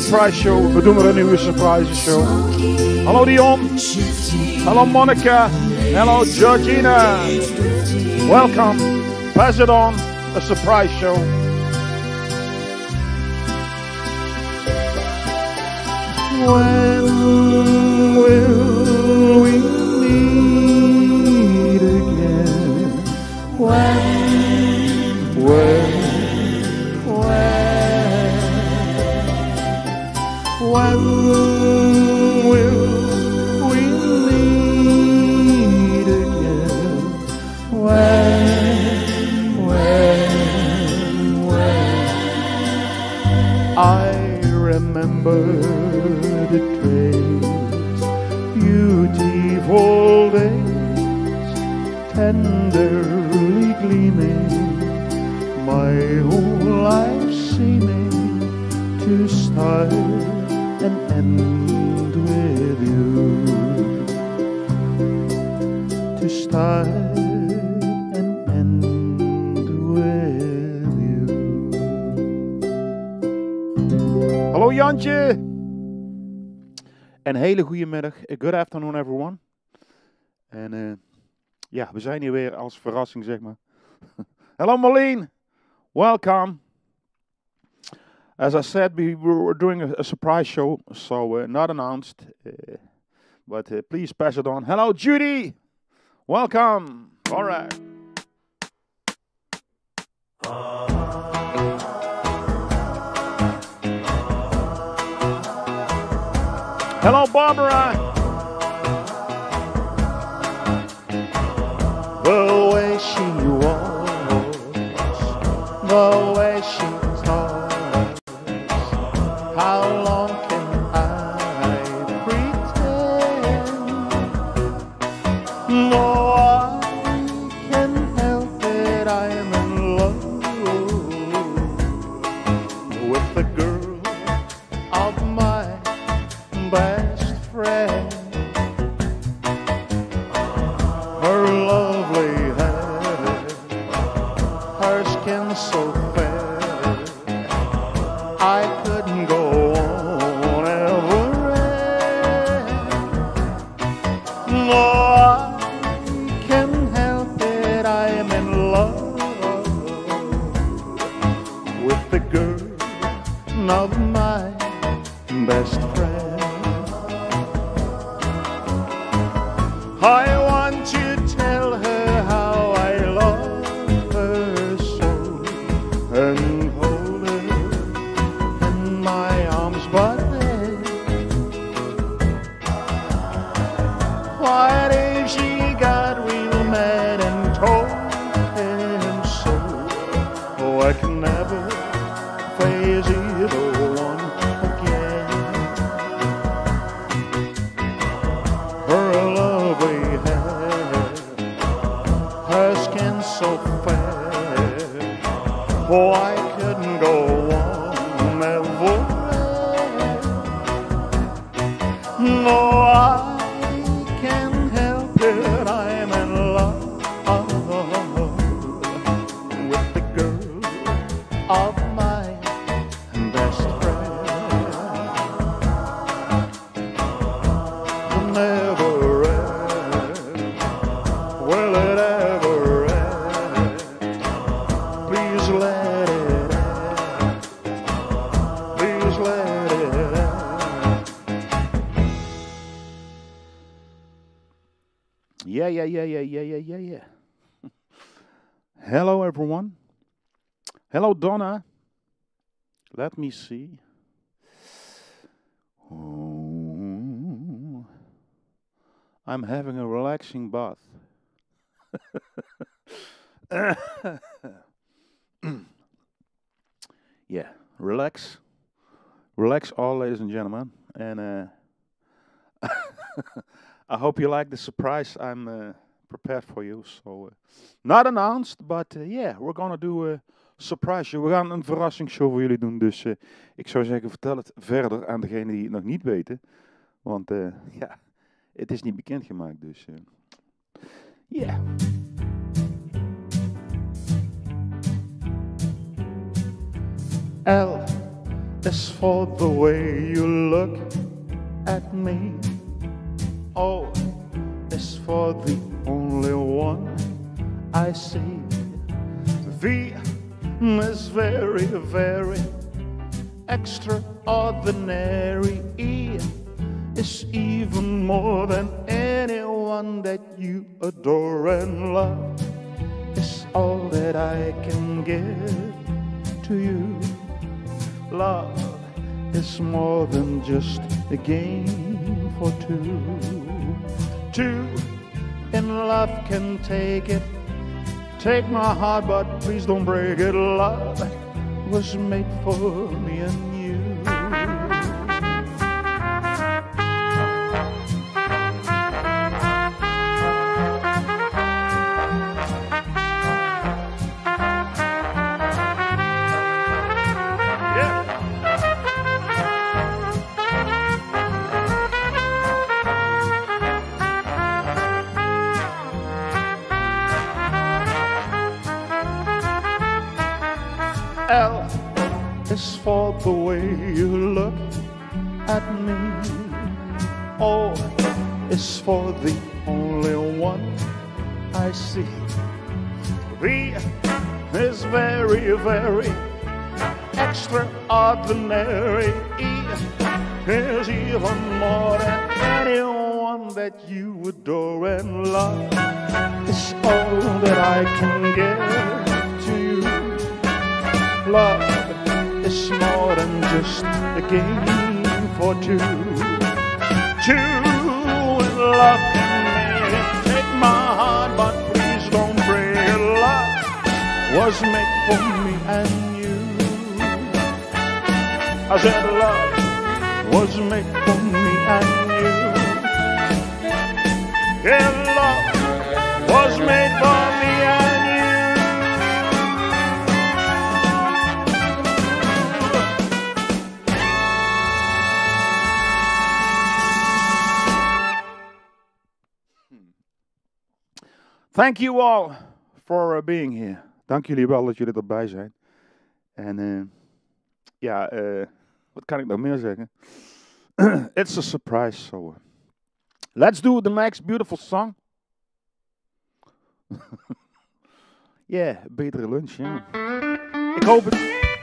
surprise show. We doen er een nieuwe surprise show. Hallo Dion. Hallo Monica. Hallo Georgina. Welcome. Pass it on. A surprise show. Well. Hallo Jantje! Een hele goede middag. Good afternoon everyone. En eh, ja, we zijn hier weer als verrassing, zeg maar. Hallo Marleen! Welcome! As I said, we were doing a, surprise show, so eh, not announced. Eh, but please pass it on. Hello Judy! Welcome! Alright. Ah. Hello, Barbara. The way she walks, the way. Donna. Let me see. Oh, I'm having a relaxing bath. yeah, relax. Relax, all ladies and gentlemen. And uh, I hope you like the surprise I'm uh, prepared for you. So, uh, not announced, but uh, yeah, we're gonna do a surprise. We gaan een verrassingsshow voor jullie doen. Dus uh, ik zou zeggen, vertel het verder aan degenen die het nog niet weten. Want uh, ja, het is niet bekendgemaakt. Dus ja. Yeah. L is for the way you look at me. O is for the only one I see. V is very, very extraordinary. Is even more than anyone that you adore and love. It's all that I can give to you. Love is more than just a game for two. Two in love can take it. Take my heart, but please don't break it. Love was made for me and very, extraordinary. E is even more than anyone that you adore and love. It's all that I can give to you love is more than just a game for two. Two in love can take my heart, but please don't break it. Love was made for me was made for me and you. Yeah, love was made for me and you. Thank you all for uh, being here. Dank jullie wel dat jullie erbij zijn. En uh, ja, uh, wat kan ik nog meer zeggen? It's a surprise, so uh, let's do the next beautiful song. yeah, betere lunch, ja. Ik hoop het.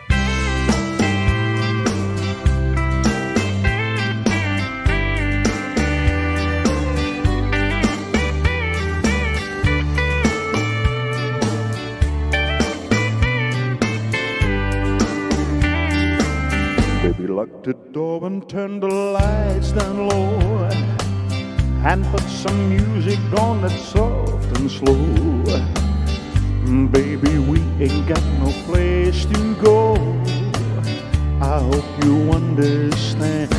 Baby, locked the door and turned the lights down low and put some music on that's soft and slow. Baby, we ain't got no place to go. I hope you understand.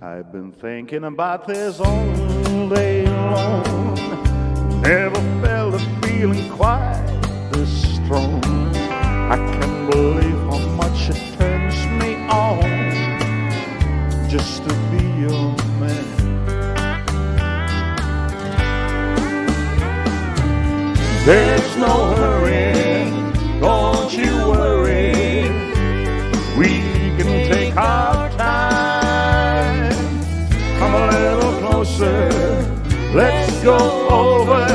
I've been thinking about this all day long. Never felt a feeling quite this strong. I can't believe just to be your man. There's no hurry, don't you worry. We can take our time. Come a little closer, let's go over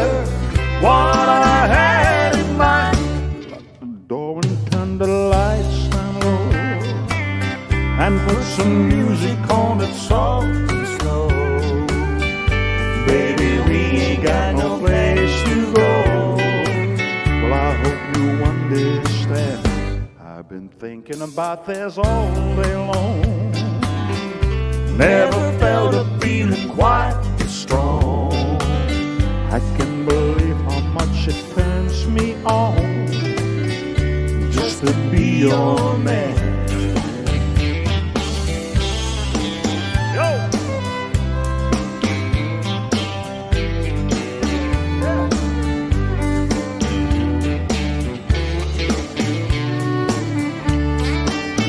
what I had in mind. Lock the door and turn the lights down low and put some music slow. Baby, we ain't got no place to go. Well, I hope you understand. I've been thinking about this all day long. Never felt a feeling quite as strong. I can't believe how much it turns me on just to be your man.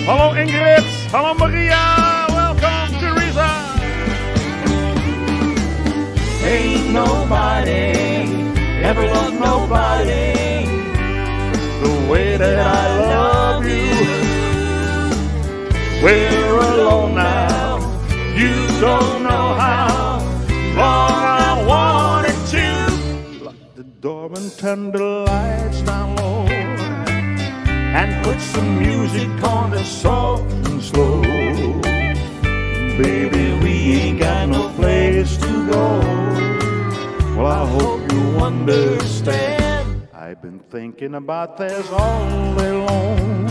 Hallo Ingrid, hallo Maria, welcome Teresa. Ain't nobody ever loved nobody The way that I love you, we're alone now. You don't know how long I wanted to. Lock the door and turn the lights down low, and put some music on that's soft and slow. Baby, we ain't got no place to go. Well, I hope you understand. I've been thinking about this all day long.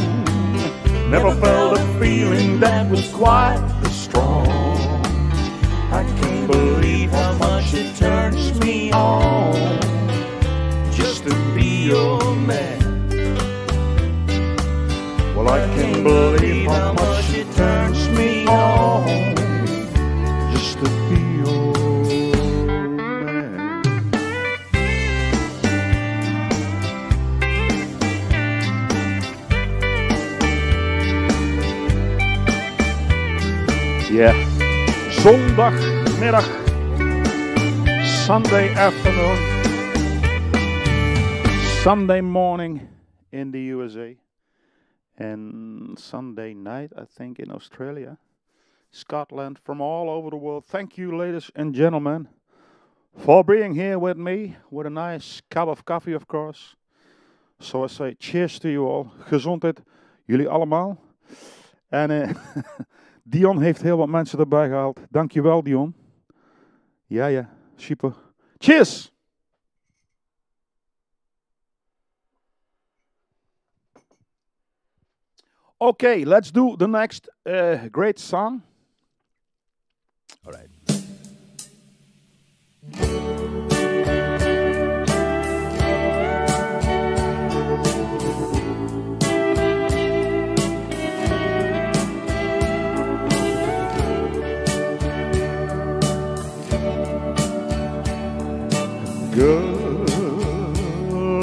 Never felt a feeling that was quite as strong. I can't believe how much it turns me on just to be your man. Well, I can't believe how much it turns me on just to be your man. Yeah. Zondagmiddag. Sunday afternoon. Sunday morning in the USA. And Sunday night, I think, in Australia. Scotland, from all over the world. Thank you, ladies and gentlemen, for being here with me with a nice cup of coffee, of course. So I say cheers to you all. Gezondheid, jullie allemaal. En eh, Dion heeft heel wat mensen erbij gehaald. Dankjewel, Dion. Ja, ja, super. Cheers! Okay, let's do the next uh, great song. All right. Girl,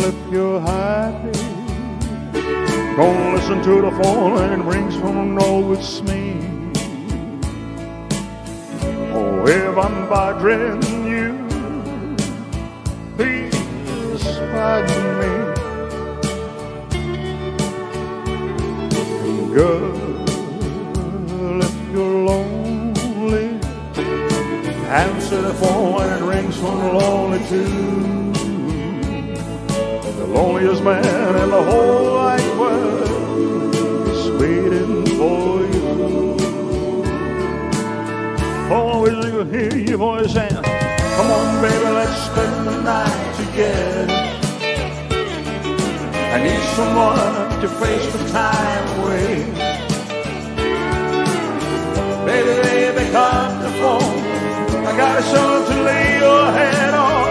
if you're happy, don't listen to the it rings from no, it's me. Oh, if I'm bothering you, please pardon me. Girl, if you're lonely, answer the phone when it rings from lonely too. The loneliest man in the whole wide world Always you can hear your voice saying, Come on, baby, let's spend the night together. I need someone to face the time away. Baby, baby, up the phone. I got a show to lay your head on.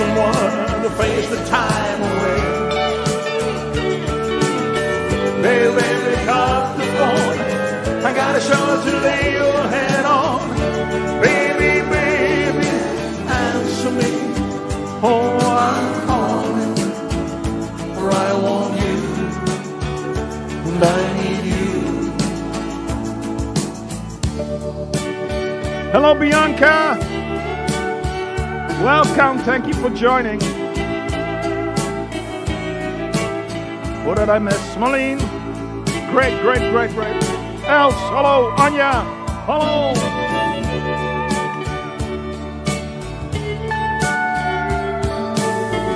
Someone to face the time away. Baby, baby, up the phone. I got a shoulder to lay your head on. Baby, baby, answer me. Oh, I'm calling, for I want you, and I need you. Hello, Bianca. Welcome. Thank you for joining. What did I miss? Smolene. Great, great, great, great. Else, hello. Anya, hello.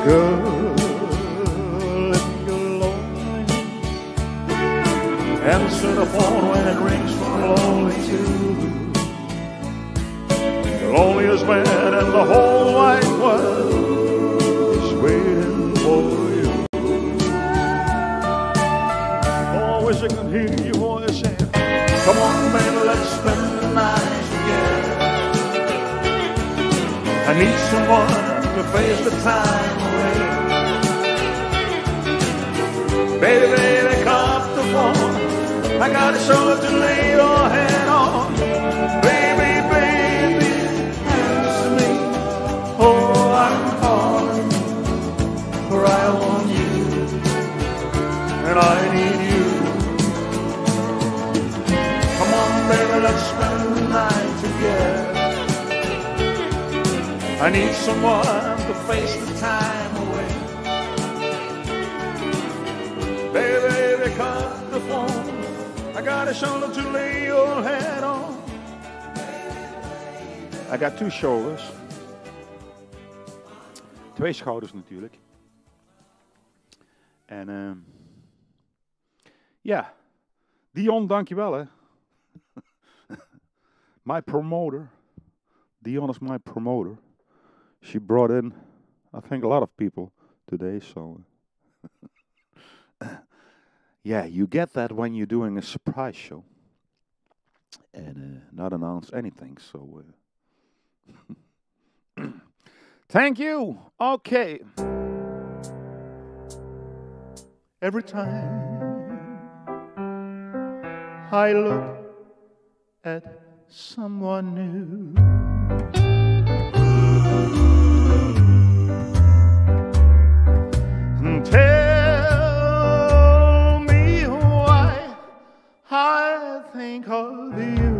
Good. answer the phone when it rings from lonely. The loneliest man in the whole wide world is waiting for you. Oh, I wish I could hear your voice saying, Come on, baby, let's spend the night together. I need someone to face the time away. Baby, baby, come the phone. I got a shoulder to lay your hand on. Baby, and I need you. Come on, baby, let's spend the night together. I need someone to face the time away. Baby, baby, cut the phone. I got a shoulder to lay your head on. I got two shoulders. Twee schouders natuurlijk. En ehm ja, Dion, dankjewel hè. my promoter. Dion is my promoter. She brought in, I think, a lot of people today. So, yeah, you get that when you're doing a surprise show and uh, not announce anything. So, uh, thank you. Okay. Every time I look at someone new. and Tell me why I think of you.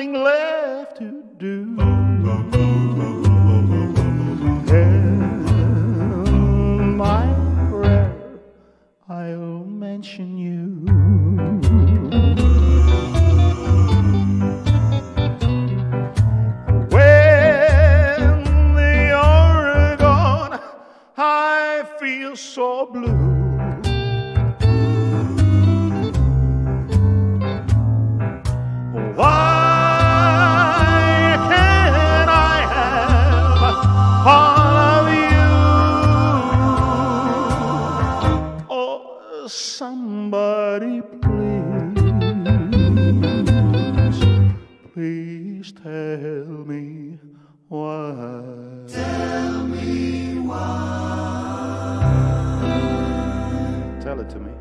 Nothing left to do. In my prayer, I'll mention you. When gone, I feel so blue. To me.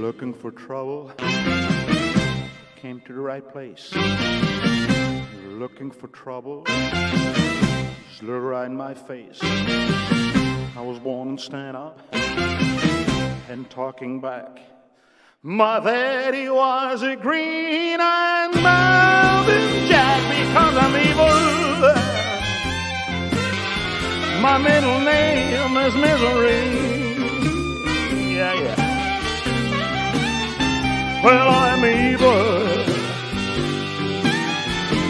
Looking for trouble, came to the right place. Looking for trouble, slid right in my face. I was born and stand up and talking back. My daddy was a green and mountain jack because I'm evil. My middle name is misery. Yeah, yeah. Well, I'm evil.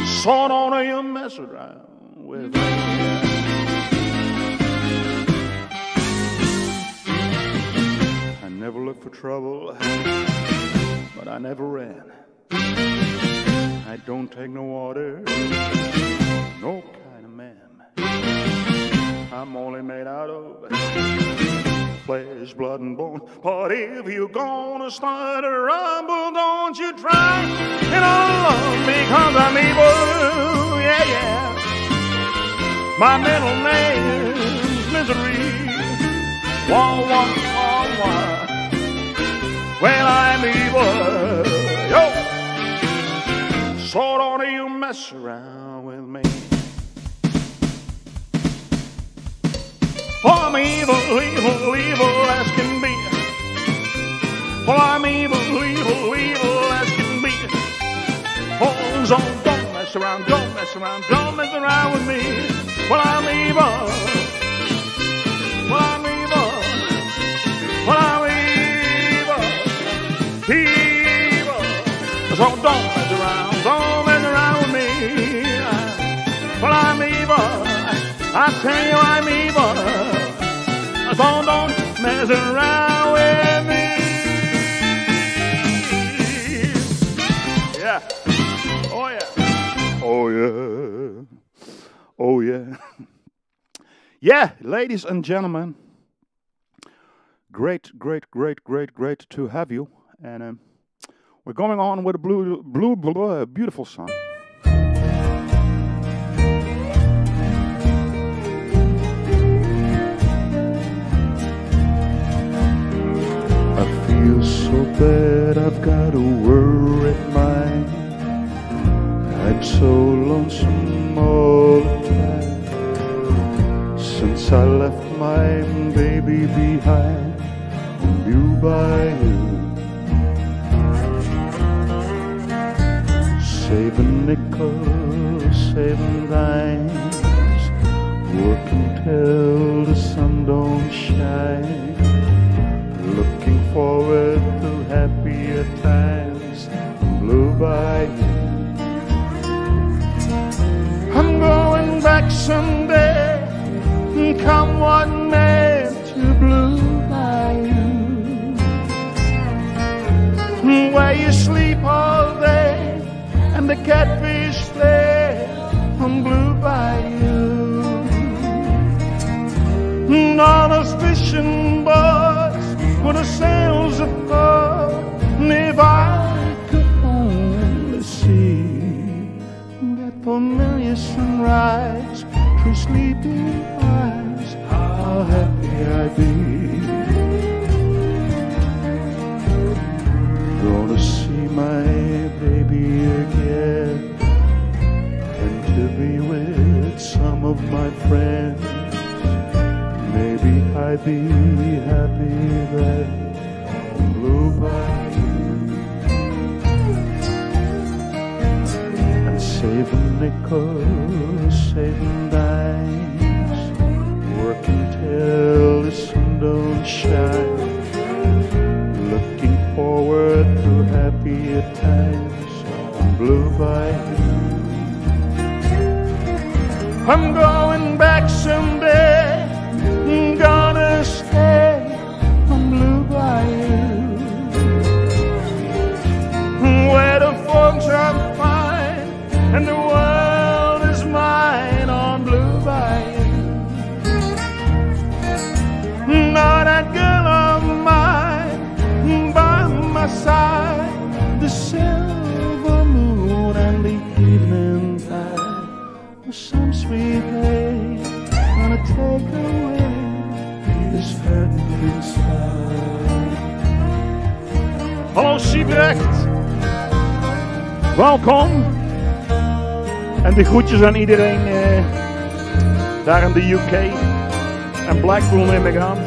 So don't you mess around with me. I never looked for trouble, but I never ran. I don't take no water, no kind of man. I'm only made out of flesh, blood, and bone. But if you're gonna start a rumble, don't you try and love me, cause I'm evil, yeah, yeah. My middle name's Misery. Wah, wah, wah, wah. Well, I'm evil, yo. So don't you mess around Oh, I'm evil, evil, evil as can be. Well, I'm evil, evil, evil as can be. Oh, so don't mess around, don't mess around, don't mess around with me. Well, I'm evil. Well, I'm evil. Well, I'm evil. Evil. So don't mess around, don't mess around with me. Well, I'm evil. I tell you I'm evil. So don't mess around with me. Yeah. Oh yeah. Oh yeah. Oh yeah. yeah, ladies and gentlemen. Great, great, great, great, great to have you. And um, we're going on with a blue, blue, blue, beautiful song. So bad, I've got a worried mind. I'm so lonesome all the time. Since I left my baby behind on Blue Bayou. Saving nickels, saving dimes. Working till the sun don't shine. Forward to happier times Blue Bayou. I'm going back someday, come what may, to Blue Bayou. Where you sleep all day and the catfish play on Blue Bayou. And all those fishing boys with the sails above, and if I could only see that familiar sunrise through sleepy eyes, how happy I'd be. Gonna see my baby again, and to be with some of my friends. I'd be happy on Blue Bayou. And saving nickels, saving dimes, working till the sun don't shine. Looking forward to happier times Blue Bayou. I'm going back someday. I'm welkom. En de groetjes aan iedereen eh, daar in de UK en Blackpool neem ik aan.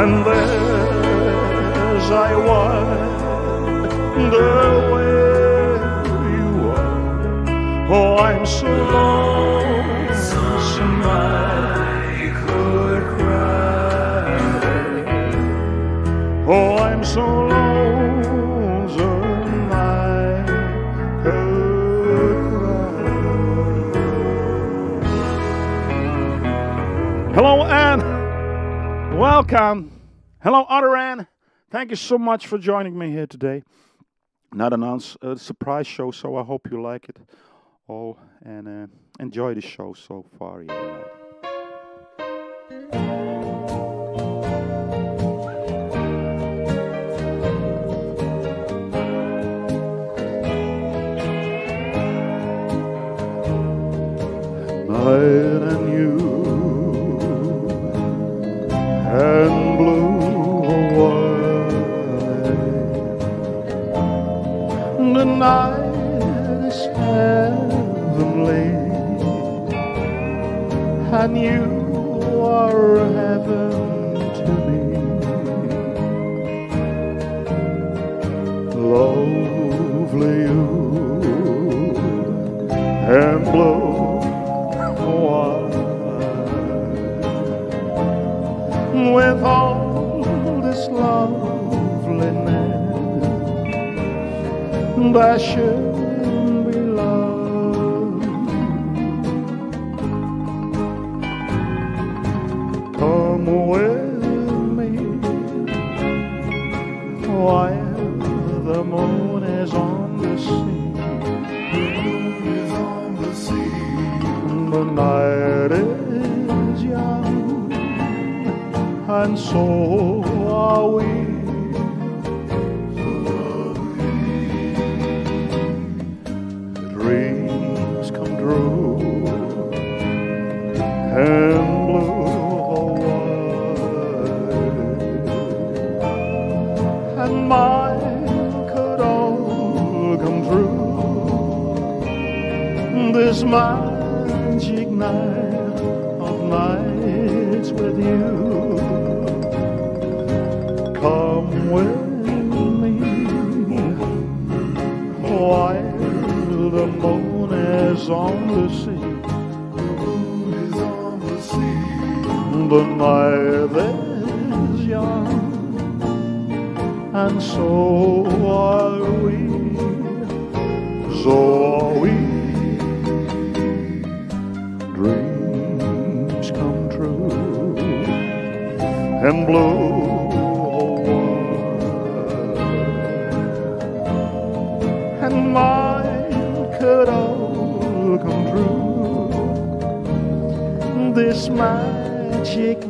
And there's I wonder where you are. Oh, I'm so lonesome I could cry. Oh, I'm so lonesome I could cry. Hello, Anne. Welcome. Hello, other Anne. Thank you so much for joining me here today. Not an ans- a surprise show, so I hope you like it all and uh, enjoy the show so far. Yeah. night night heavenly, and you are heaven to me. Lovely you and blue wide. with all that should be love. Come with me while the moon is on the sea. The night is young, and so are we. Is on the sea. the night is young, and so are we. So are we. Dreams come true and blue. Magic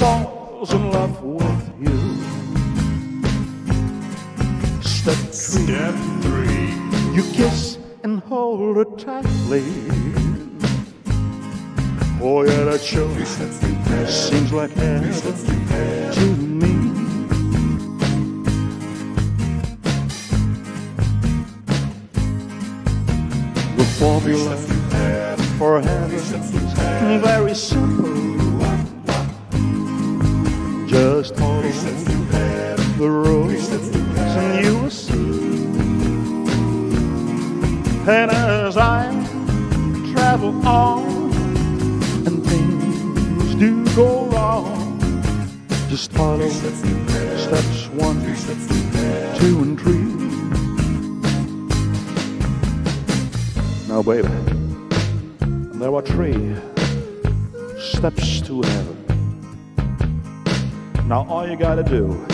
falls in love with you. Step three, step three, you kiss and hold her tightly. Oh yeah, that sure seems like heaven to me. The formula for heaven very simple. Just follow the rules and you will see. And as I travel on and things do go wrong, just follow steps one, two, and three. Now, baby, there are three steps to heaven. Now, all you gotta do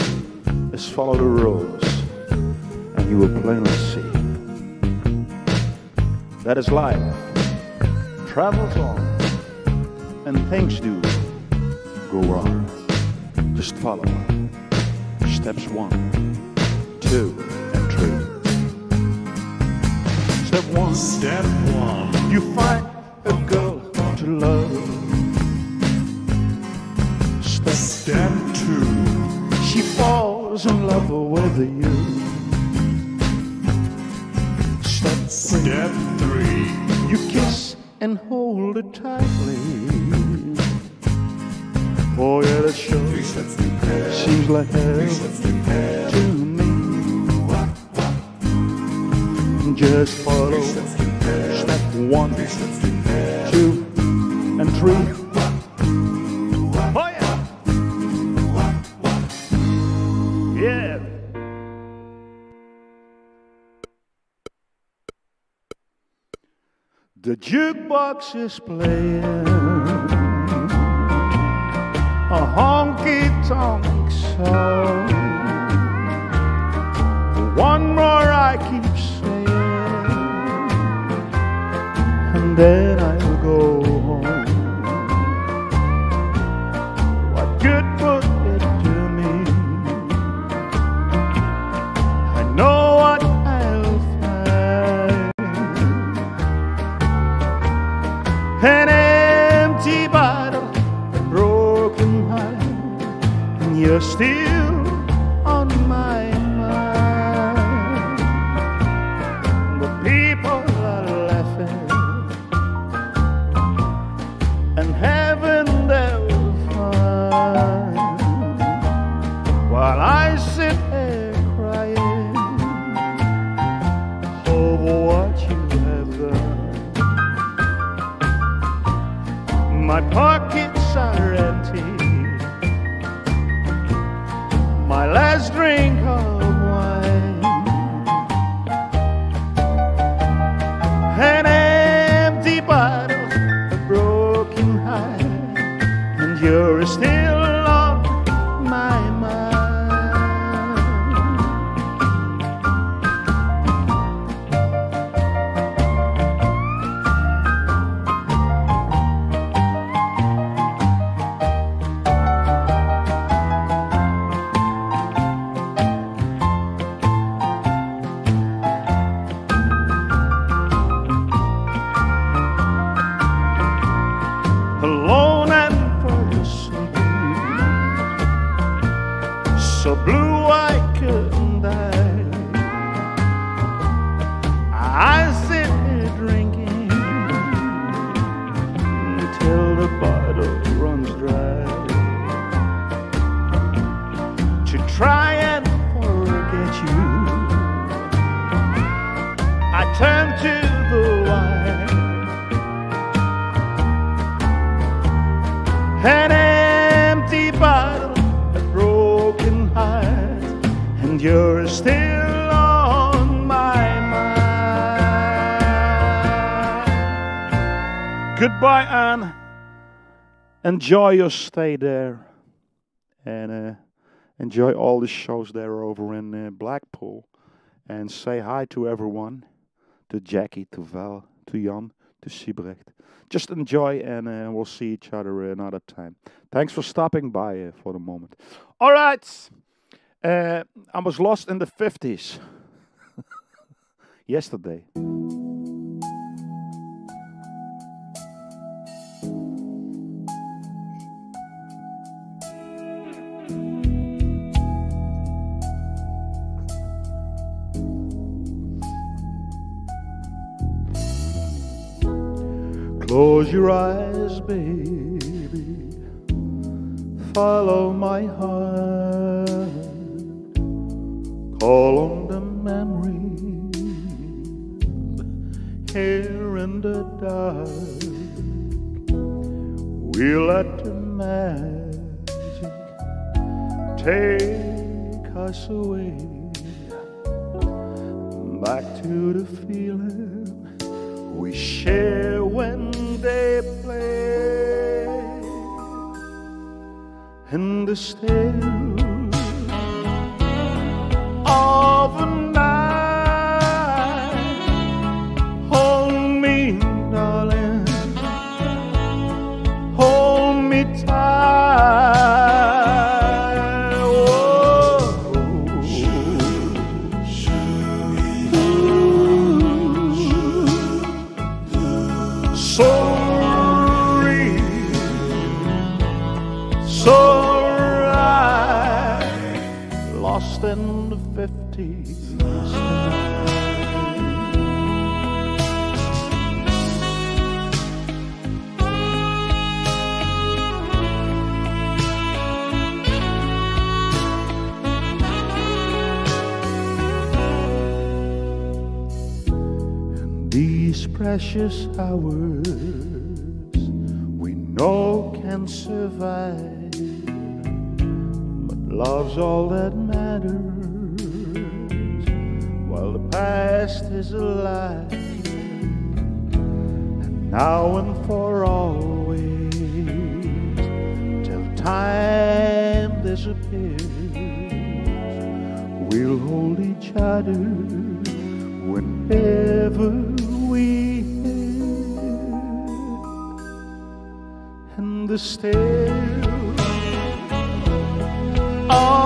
is follow the rules, and you will plainly see. That is life. Travels on, and things do go wrong. Just follow steps one, two, and three. Step one, step one, you find a girl to love. Step step she falls in love with you. Step three, step three, you kiss and hold it tightly. Oh yeah, that sure seems like heaven to me. Just follow step one, two, and three. The jukebox is playing a honky tonk song. One more I keep saying, and then I'll still Enjoy your stay there, and uh, enjoy all the shows there over in uh, Blackpool. And say hi to everyone, to Jackie, to Val, to Jan, to Siebrecht just enjoy and uh, we'll see each other another time. Thanks for stopping by uh, for the moment. All right. Uh, I was lost in the 50s yesterday. Close your eyes, baby. Follow my heart. Call on the memories here in the dark. We'll let the magic take us away back to the feeling we share when they play in the still precious hours we know can survive, but love's all that matters while the past is alive. And now and for always, till time disappears, we'll hold each other whenever the of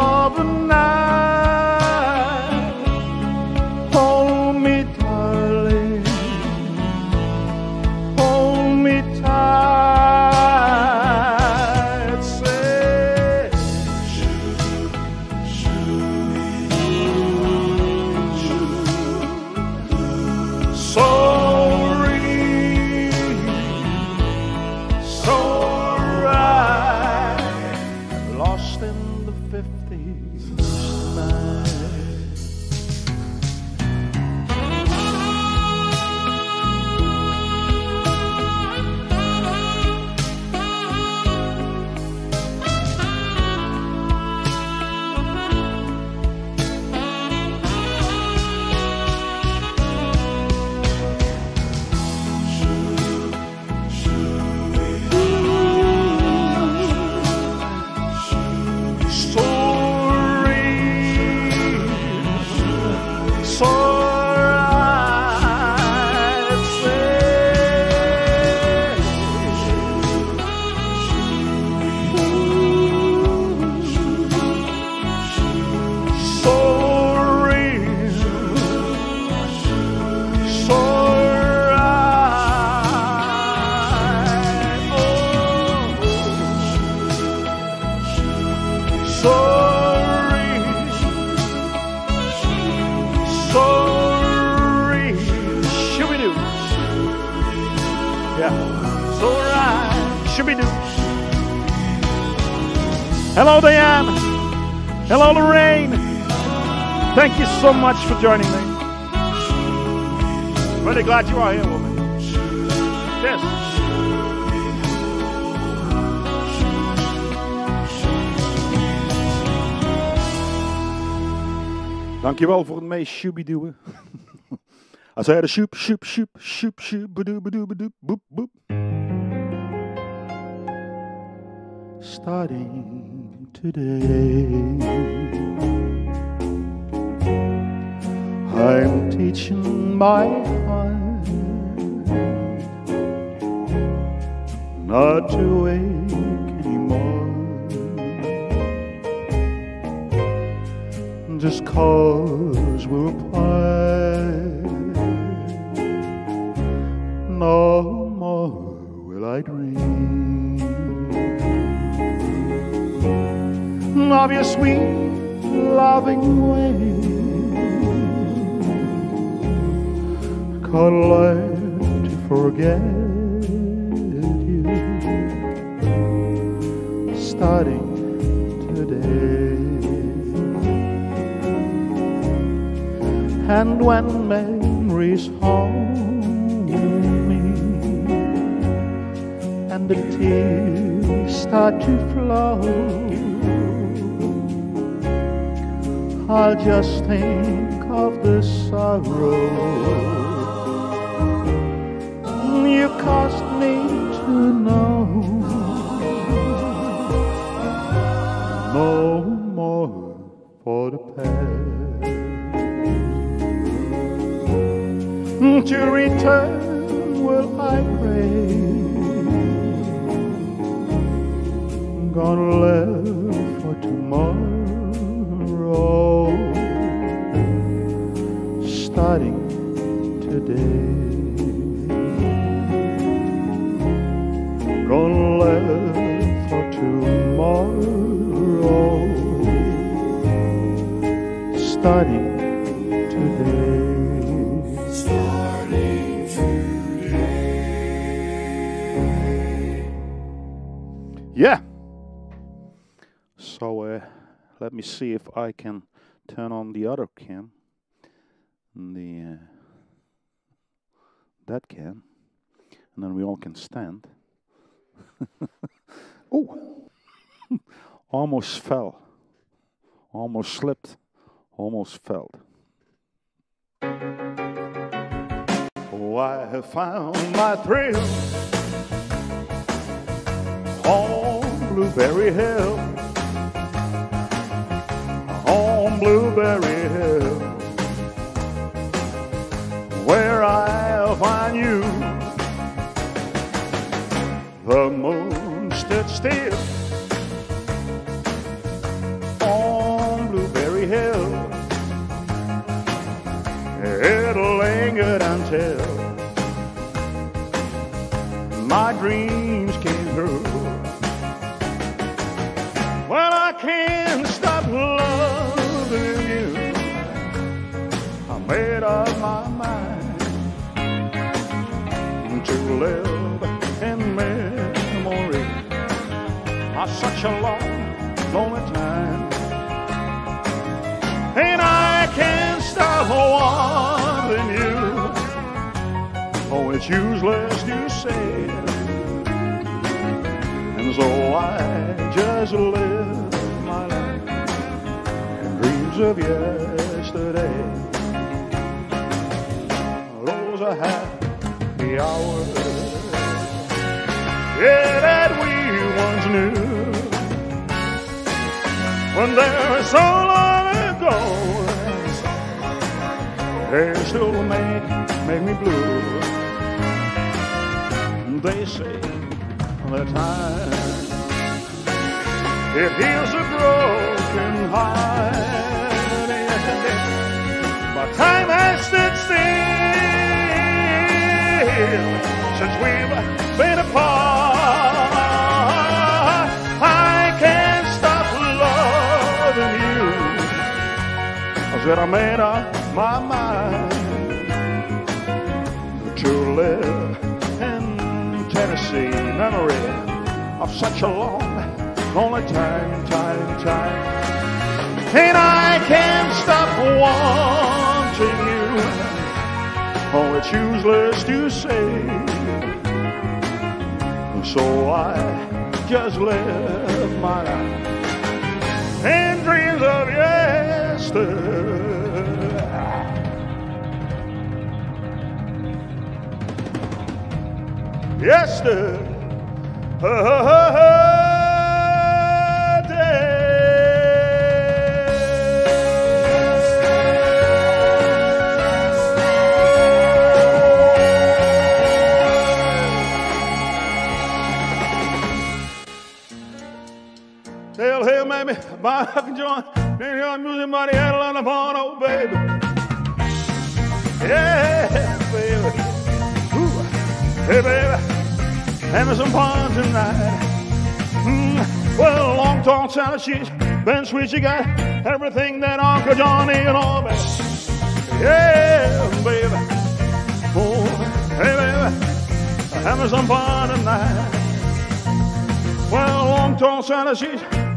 so much for joining me. Really glad you are here, woman. Yes. Dankjewel voor het mee shoobidoeën. I said a shoop, shoop, shoop, shoop, shoop, badoo, badoo, badoo, boop, boop. Starting today, I'm teaching my heart not to wake anymore. Just cause we're apart. No more will I dream of your sweet, loving way. Can't learn to forget you. Starting today. And when memories haunt me and the tears start to flow, I'll just think of the sorrow caused me to know. No more for the past to return will I pray. Gonna live me see if I can turn on the other cam. The uh, that cam, and then we all can stand. oh, almost fell. Almost slipped. Almost fell. Oh, I have found my thrill on Blueberry Hill. On Blueberry Hill, where I'll find you. The moon stood still on Blueberry Hill. It lingered until my dreams made up my mind to live in memory of such a long, lonely time. And I can't stop wanting you. Oh, it's useless to say. And so I just live my life in dreams of yesterday. Are happy hours, yeah, that we once knew. When they're so long ago, they still make make me blue. They say the time it heals a broken heart. But time has stood still since we've been apart. I can't stop loving you. I said I made up my mind to live in Tennessee. Memory of such a long, lonely time, time, time. And I can't stop wanting. Oh, it's useless to say. So I just live my life in dreams of yesterday. Hail, joint. Then you're losing money, had a lot of oh, baby. Yeah, baby. Ooh. Hey, baby, having some fun tonight. Mm, well, long tall Sally, she's been sweet. She got everything that Uncle Johnny and all, baby. Yeah, baby. Oh, hey, baby, having some fun tonight. Well, long tall Sally, she's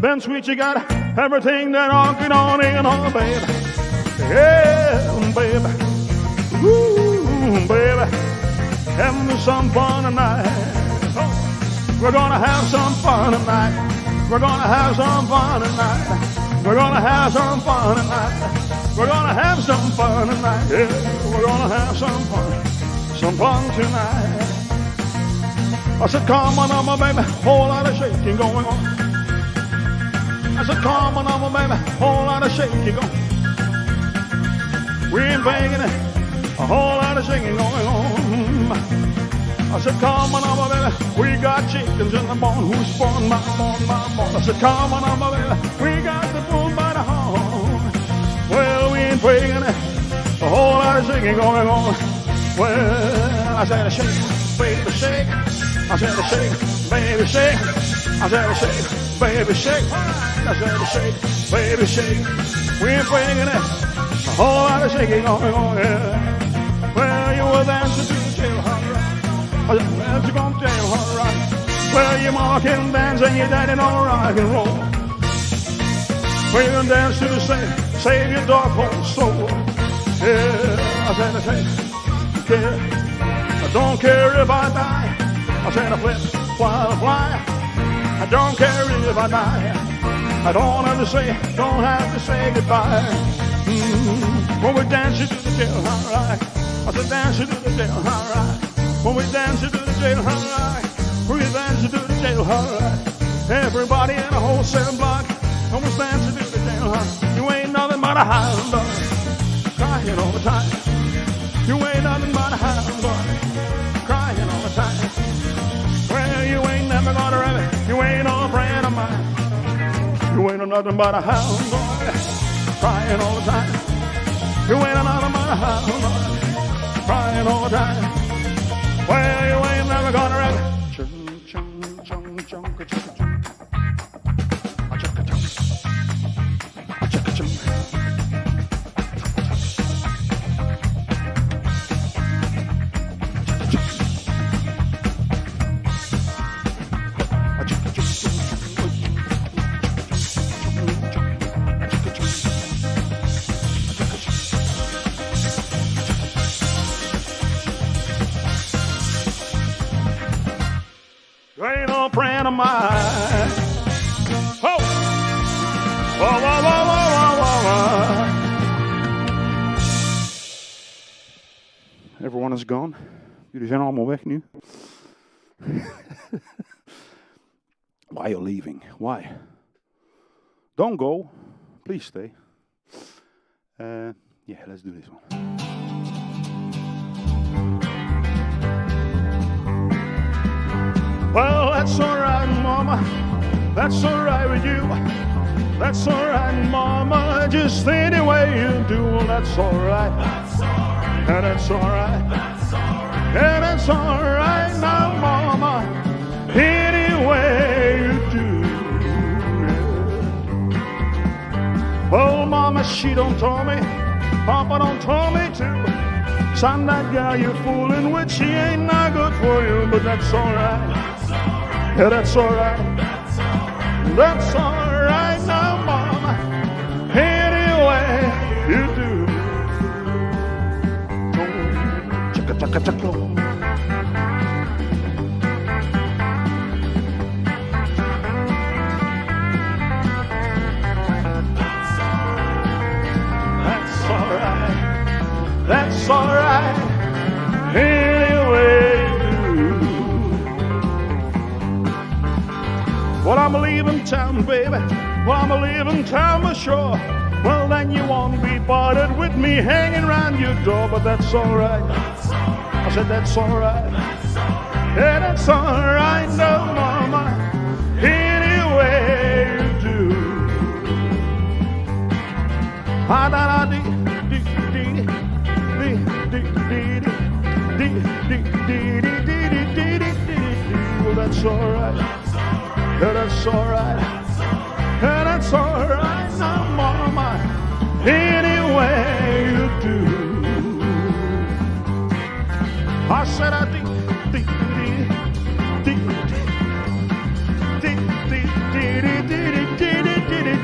been sweet. She got everything that Uncle Johnny and all, baby. Yeah, baby. Ooh, baby having some fun tonight. Oh, we're gonna have some fun tonight. We're gonna have some fun tonight. We're gonna have some fun tonight. We're gonna have some fun tonight. Yeah, we're gonna have some fun, some fun tonight. I said, come on over, baby, whole lot of shaking going on. I said, come on baby, whole lot of shaking going. We ain't banging it, a whole lot of shaking going on. I said, come on over, baby. We got chickens in the barn. Who's born? My barn, my. I said, come on over, baby. We got the bull by the horn. Well, we ain't playing it. A whole lot of singing going on. Well, I said, a shake, baby, shake. I said, shake, baby, shake. I said, shake, baby, shake. I said, shake, baby, shake. We ain't playing it. A whole lot of shaking going on. Yeah. Well, you were dancing to the jailhouse. I said, well, you gonna jail, all right. Well, your mama can dance and your daddy know rock and roll. You can dance to save, save your dog home soul. Yeah, I said, I said, yeah. I don't care if I die. I said, I flip, fly, fly. I don't care if I die. I don't have to say, don't have to say goodbye. Mm-hmm. When we dance to the jail, all right. I said, dance to the jail, all right. When we dance to the jail, all right. We dance to the jail, all right. Everybody in a wholesale block. And we dance to the jail, all right. You ain't nothing but a hound dog. Crying all the time. You ain't nothing but a hound dog. You ain't nothing but a hound dog. Crying all the time. You ain't nothing but a hound dog. Crying all the time. Well, you ain't never gonna it. Chung, chung, chung, chung, chung, chung. Is gone. Jullie zijn allemaal weg nu. Why are you leaving? Why? Don't go. Please stay. Uh, yeah, let's do this one. Well, that's alright, Mama. That's alright with you. That's alright, Mama. Just any way you do, that's alright. That's alright. And that's alright. That's alright. And that's alright now, Mama. Any way you do. yeah. Well, Mama, she don't tell me. Papa don't tell me to. Son, that guy you're fooling with, she ain't not good for you, but that's alright. Yeah, that's alright. That's alright now, mama. Anyway, you do. Chaka chaka chaka. That's alright. That's alright. Anyway, Well, I'm leaving town, baby. Well, I'm leaving town for sure. Well, then you won't be bothered with me hanging around your door, but that's alright. I said, that's alright. Yeah, that's alright, no, mama. Anyway, you do. Ah, da, da, dee, dee, dee, dee, dee, dee, dee, dee, dee, dee, dee, dee, dee, dee, dee, dee. Well, that's alright. Yeah, that's alright. Yeah, that's alright now, mama. Anyway you do. I said I did,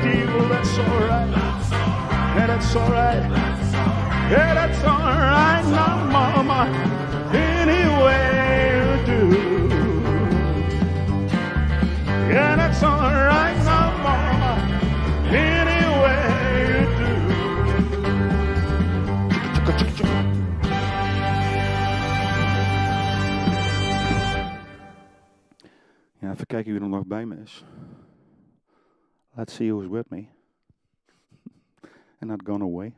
did. Well, that's alright. Yeah, that's alright. Yeah, that's alright now, mama. Anyway Chicka. Ja, even kijken wie er nog bij me is. Let's see who's with me. And not gone away.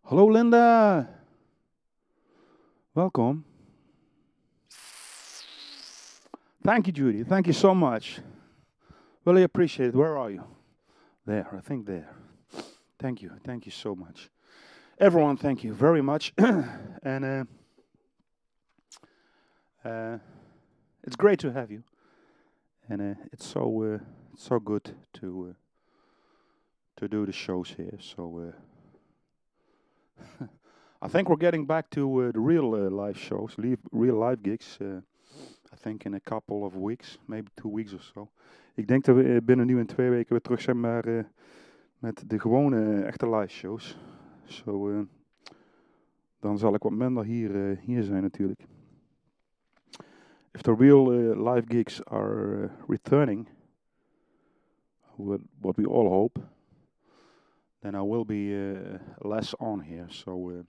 Hallo Linda. Welkom. Thank you, Judy. Thank you so much. Really appreciate it. Where are you? There, I think there. Thank you. Thank you so much. Everyone, thank you very much. and uh, uh, it's great to have you, and uh, it's so uh, it's so good to uh, to do the shows here. So uh, I think we're getting back to the real live shows, live, real live gigs. I think in a couple of weeks, maybe two weeks or so. Ik denk dat we eh, binnen nu en twee weken weer terug zijn maar, eh, met de gewone eh, echte live shows. Eh, dan zal ik wat minder hier, hier zijn natuurlijk. if the real live gigs are returning, what, we all hope, then I will be less on here. So,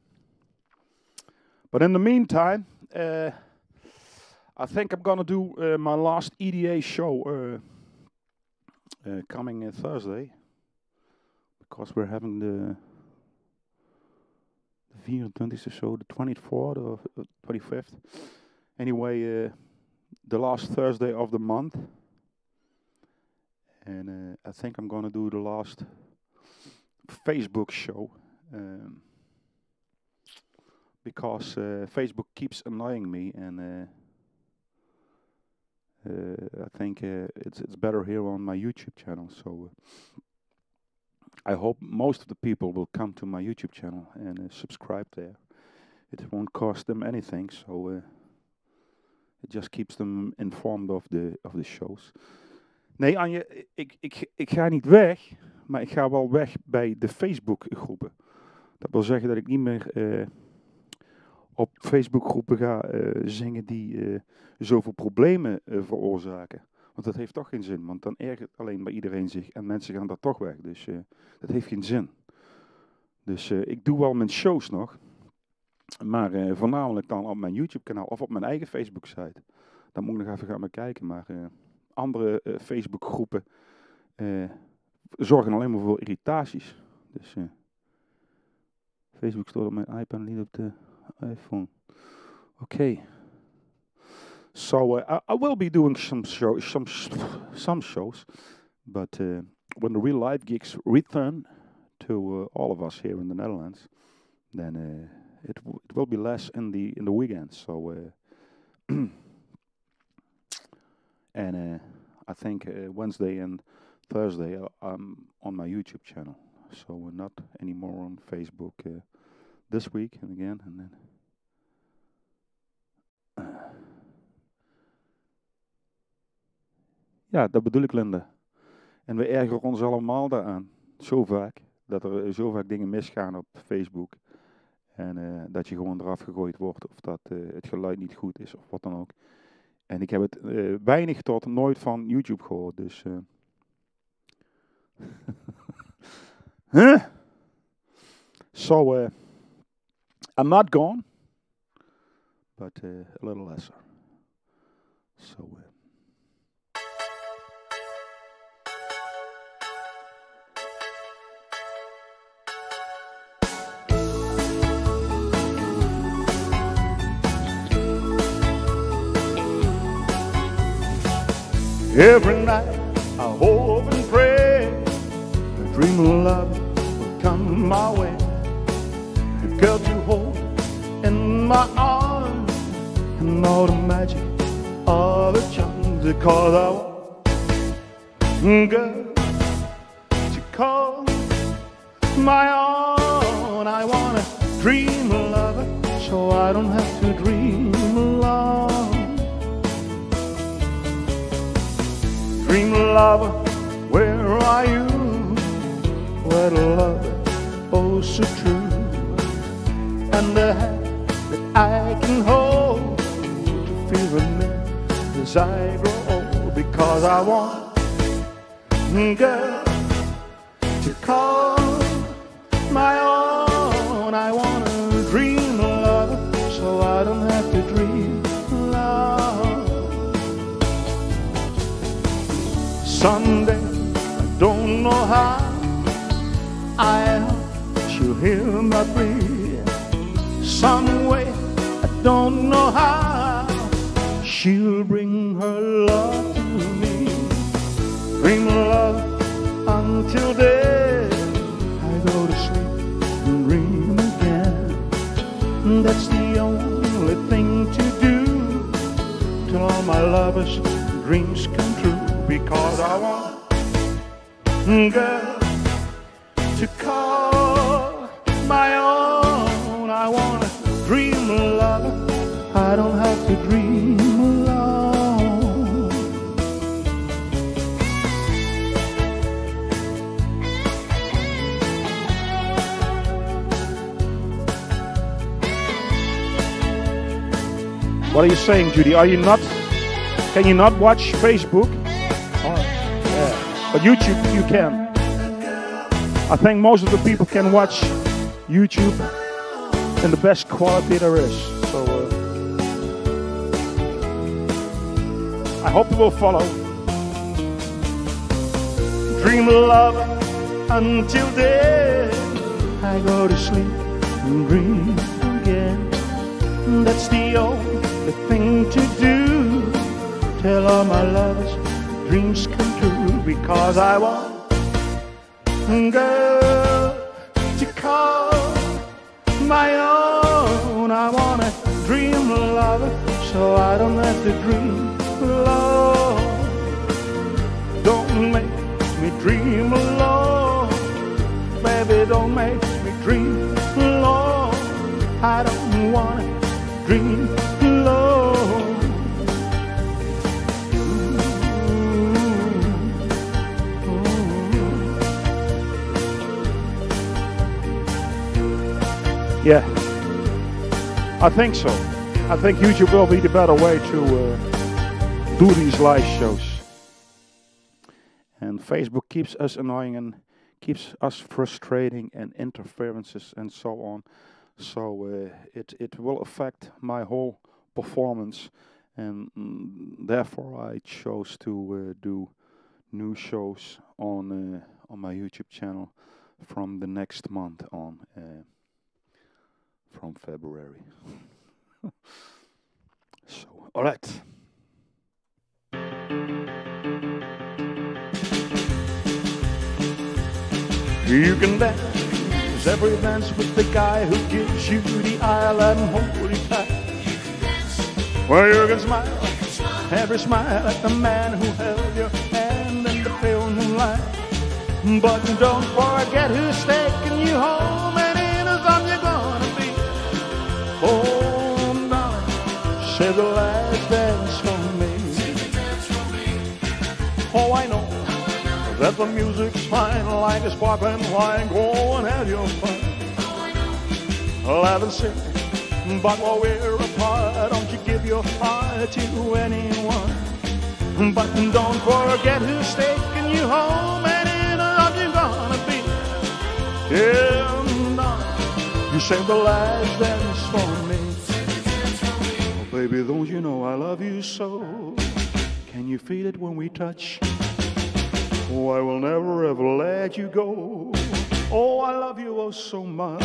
but in the meantime, I think I'm gonna do uh, my last EDA show uh, uh, coming uh, Thursday because we're having the. the 24e show, the 24th or uh, 25th. Anyway, uh, the last Thursday of the month. And uh, I think I'm gonna do the last Facebook show. Um, because uh, Facebook keeps annoying me and uh, I think uh, it's it's better here on my YouTube channel. So uh, I hope most of the people will come to my YouTube channel and uh, subscribe there. It won't cost them anything, so uh, it just keeps them informed of the of the shows. Nee, Anje, ik, ik, ik ga niet weg, maar ik ga wel weg bij de Facebook groepen. Dat wil zeggen dat ik niet meer eh, op Facebook groepen ga eh, zingen die eh, zoveel problemen eh, veroorzaken. Want dat heeft toch geen zin, want dan ergert alleen maar iedereen zich en mensen gaan daar toch weg. Dus dat heeft geen zin. Dus ik doe wel mijn shows nog, maar voornamelijk dan op mijn YouTube kanaal of op mijn eigen Facebook site. Dan moet ik nog even gaan kijken, maar andere Facebook groepen eh, zorgen alleen maar voor irritaties. Dus Facebook staat op mijn iPad niet op de iPhone. Oké. So uh, I, I will be doing some show, some sh- some shows, but uh, when the real live gigs return to uh, all of us here in the Netherlands, then uh, it it will be less in the in the weekends. So uh, and uh, I think Wednesday and Thursday I'm on my YouTube channel, so we're not anymore on Facebook this week and again and then. Ja, dat bedoel ik, Linda. En we ergeren ons allemaal daaraan. Zo vaak. Dat er eh, zo vaak dingen misgaan op Facebook. En eh, dat je gewoon eraf gegooid wordt. Of dat eh, het geluid niet goed is. Of wat dan ook. En ik heb het weinig tot nooit van YouTube gehoord. Dus. huh? So, I'm not gone. But a little lesser. So. Every night I hope and pray a dream of love will come my way. A girl to hold in my arms and all the magic of a charms because I want girl to call my own. I want a dream lover so I don't have to dream alone. Dream lover, where are you? What a lover, oh so true. And the hand that I can hold to feel the love as I grow old. Because I want girl to call how, I she'll hear my plea. Some way, I don't know how, she'll bring her love to me. Dream love until then, I go to sleep and dream again. That's the only thing to do till all my lovers' dreams come true. Because I want girl to call my own. I want a dream lover. I don't have to dream alone. What are you saying, Judy? Are you not? Can you not watch Facebook? But YouTube, you can. I think most of the people can watch YouTube in the best quality there is. So uh, I hope you will follow. Dream love until then. I go to sleep and dream again. That's the only thing to do. Tell all my lovers dreams come true because I want girl to call my own. I want a dream lover so I don't have to dream alone. Don't make me dream alone. Baby, don't make me dream alone. I don't wanna dream yeah, I think so. I think YouTube will be the better way to uh, do these live shows. And Facebook keeps us annoying and keeps us frustrating and interferences and so on. So uh, it it will affect my whole performance, and mm, therefore I chose to uh, do new shows on uh, on my YouTube channel from the next month on, uh, from February. so, all right. You can dance every dance with the guy who gives you the eye and hold you tight. Well, you can smile every smile at the man who held your hand in the pale moonlight. But don't forget who's taking you home Oh, darling, say the last dance for me. Oh, I know that the music's fine, like a sparkling wine. Go and have your fun. Let us sing, but while we're apart, don't you give your heart to anyone. But don't forget who's taking you home and in love you're gonna be. Yeah, you saved the last dance for me. Oh, baby, don't you know I love you so? Can you feel it when we touch? Oh, I will never ever let you go. Oh, I love you oh so much.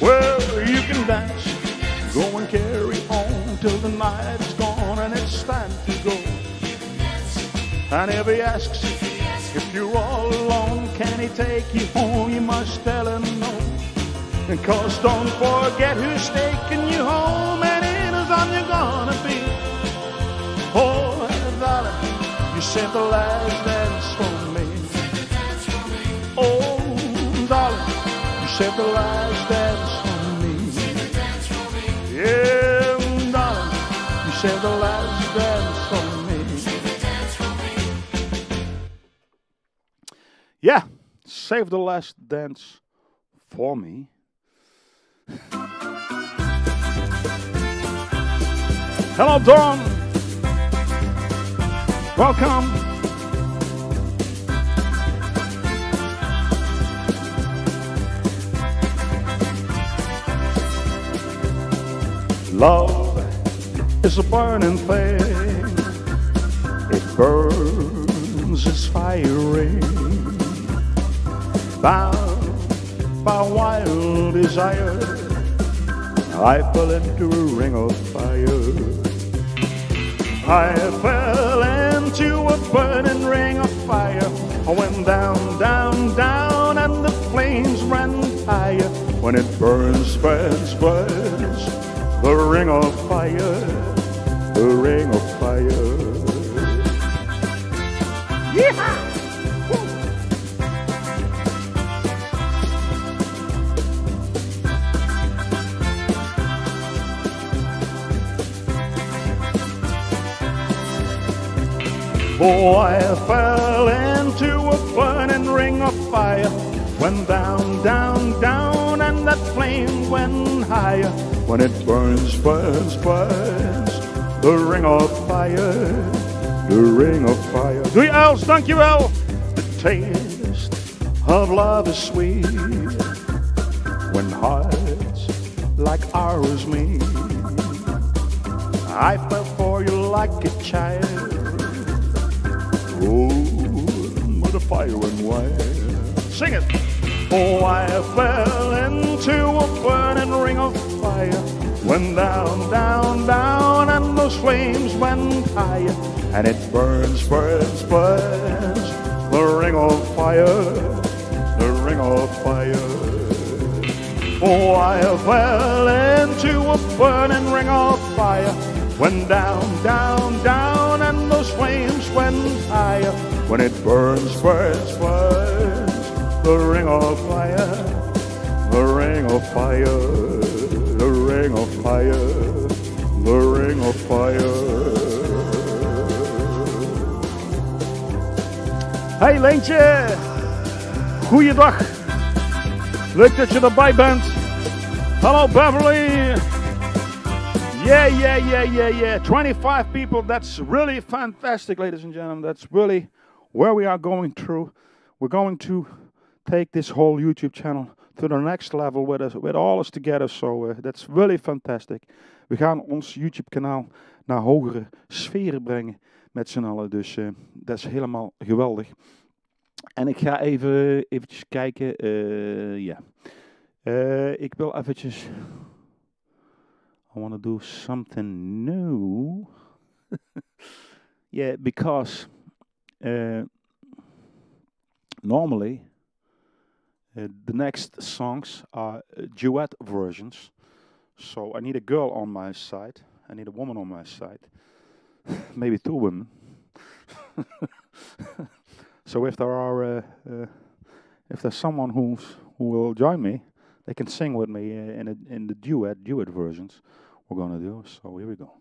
Well, you can dance, go and carry on till the night is gone and it's time to go. And if he asks if you're all alone, can he take you home? You must tell him no. Cause don't forget who's taking you home and in whose arms you're gonna be. Oh, darling, you said the last dance for me. Oh, darling, you said the last dance for me. Yeah, darling, you said the last dance for me. Yeah, save the last dance for me. Hello, Dawn. Welcome. Love is a burning thing. It burns, it's fiery. Bound by wild desire, I fell into a ring of fire. I fell into a burning ring of fire. I went down, down, down, and the flames ran higher. When it burns, burns, burns, the ring of fire, the ring of fire. Oh, I fell into a burning ring of fire. Went down, down, down, and that flame went higher. When it burns, burns, burns, the ring of fire, the ring of fire. Doe je Els, dankjewel. The taste of love is sweet when hearts like ours meet. I fell for you like a child. Oh, but the fire and wild. Sing it. Oh, I fell into a burning ring of fire. Went down, down, down, and those flames went higher. And it burns, burns, burns. The ring of fire, the ring of fire. Oh, I fell into a burning ring of fire. Went down, down, down, went higher. When it burns, burns, burns, the ring of fire, the ring of fire, the ring of fire, the ring of fire. Hey Leentje, goeiedag. Leuk dat je erbij bent. Hallo Beverly. Yeah, yeah, yeah, yeah, yeah. 25 people. That's really fantastic, ladies and gentlemen. That's really where we are going through. We're going to take this whole YouTube channel to the next level with us, with all us together. So uh, that's really fantastic. We gaan ons YouTube-kanaal naar hogere sferen brengen met z'n allen. Dus eh, dat is helemaal geweldig. En ik ga even eventjes kijken. eh, Ja. Eh, ik wil eventjes. I want to do something new. yeah, because uh, normally uh, the next songs are uh, duet versions. So I need a girl on my side. I need a woman on my side. Maybe two women. so if there are, uh, uh, if there's someone who's who will join me, they can sing with me in a, in the duet duet versions we're gonna do. So here we go.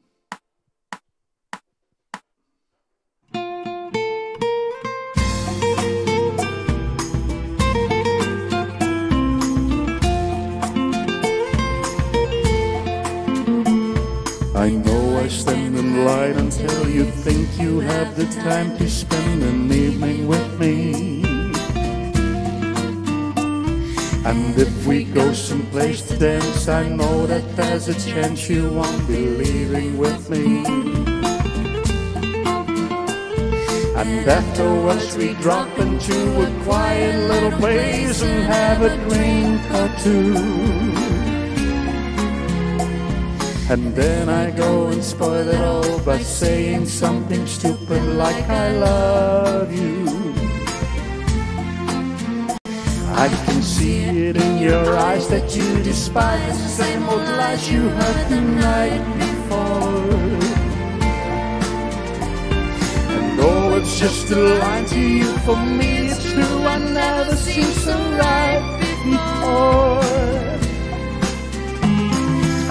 I know I stand in line until you think you have the time to spend an evening with me. And if we go someplace to dance, I know that there's a chance you won't be leaving with me. And afterwards we drop into a quiet little place and have a drink or two. And then I go and spoil it all by saying something stupid like I love you. I can see it in your eyes that you despise the same old lies you heard the night before. And though it's just a line to you, for me it's true. I never seen so right before.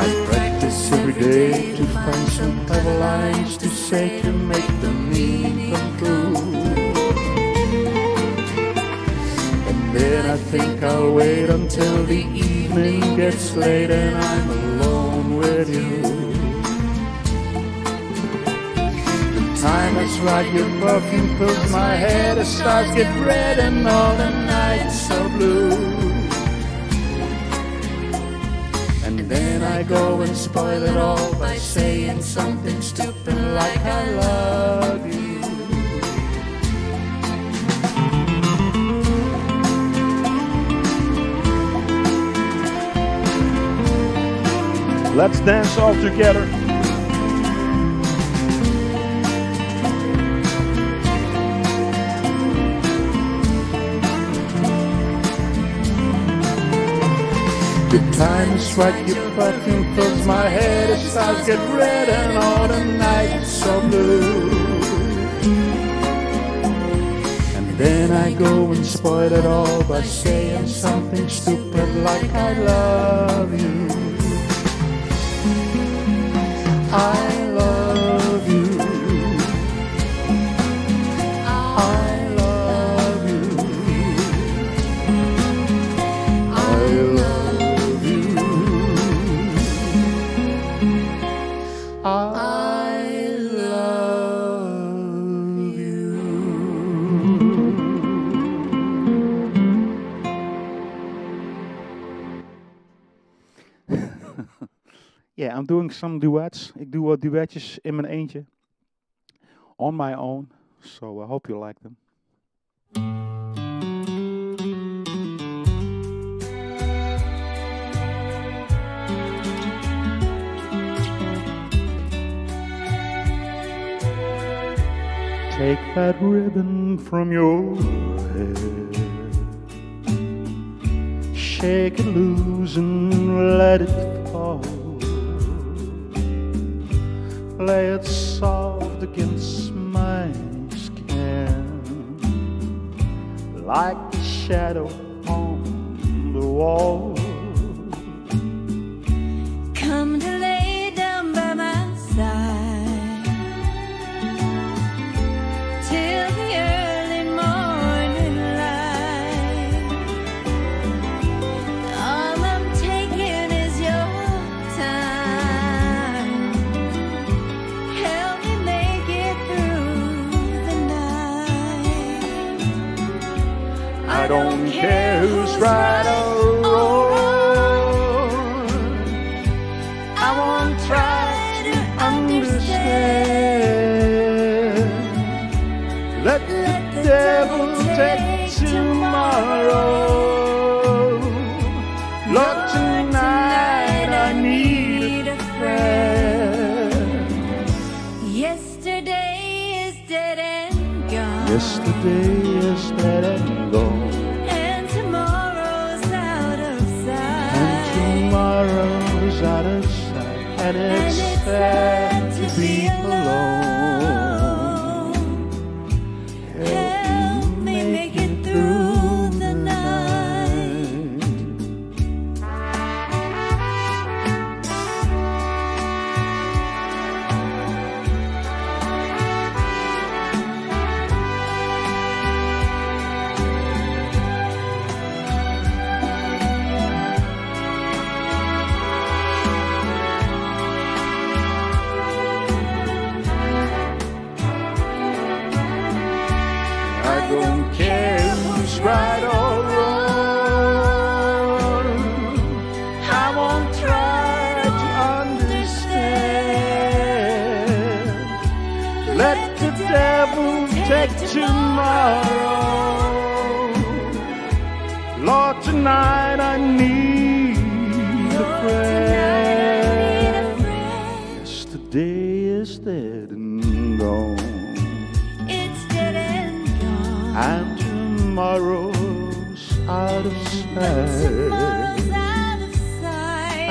I practice every day to find some clever lines to say to make the meaning come true. Then I think I'll wait until the evening gets late and I'm alone with you. The time is right, your perfume fills my head, the stars get red and all the nights are blue. And then I go and spoil it all by saying something stupid like I love you. Let's dance all together. The time is right, your perfume fills my head, the stars get red and all the nights are blue. And then I go and spoil it all by saying something stupid like I love you. I I'm doing some duets. Ik doe wat duetjes in mijn eentje. On my own. So I hope you like them. Take that ribbon from your head. Shake it loose and let it Lay it soft against my skin, like the shadow on the wall.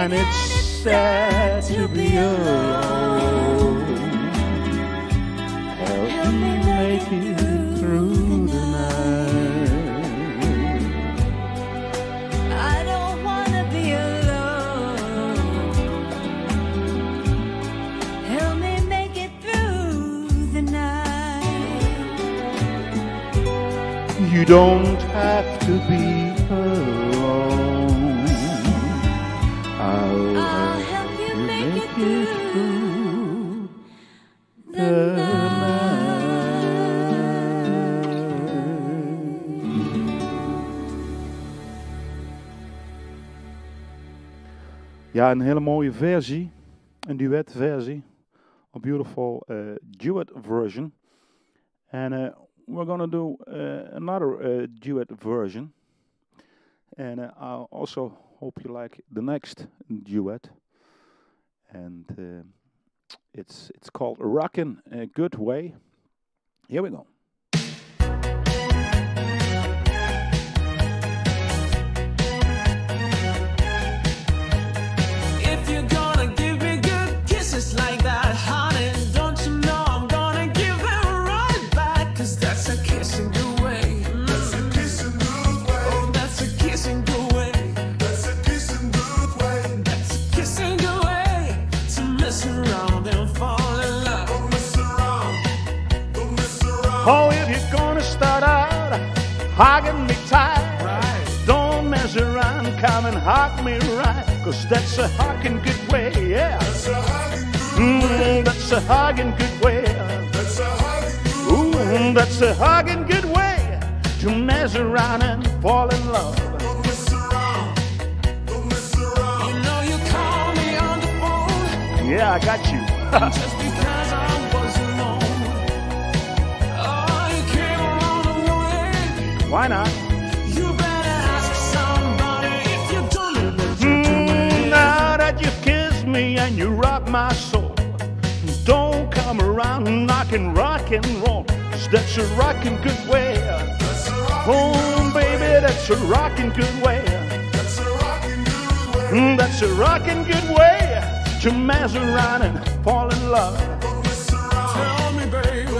And it's sad to be alone. Help me make it through the night. I don't wanna be alone. Help me make it through the night. You don't Ja, een hele mooie versie. Een duetversie. A beautiful uh, duet version. And uh, we're gonna do uh, another duet version. And I also hope you like the next duet. And it's it's called Rockin' a Good Way. Here we go. Hugging me tight, Right. don't mess around, come and hug me right, cause that's a hugging good way, yeah. That's a hugging good way. Mm, that's a hugging good way. That's a hugging good Ooh, that's a hugging good way to mess around and fall in love. Don't mess around. Don't mess around. You know you call me on the phone. Yeah, I got you. Why not? You better ask somebody if you don't know Mm, now that you kiss me and you rock my soul, don't come around knocking rock and roll. that's a rockin' good way. Oh, baby, that's a rockin' good way. Mm, that's a rockin' good way to mess around and fall in love. Tell me, baby.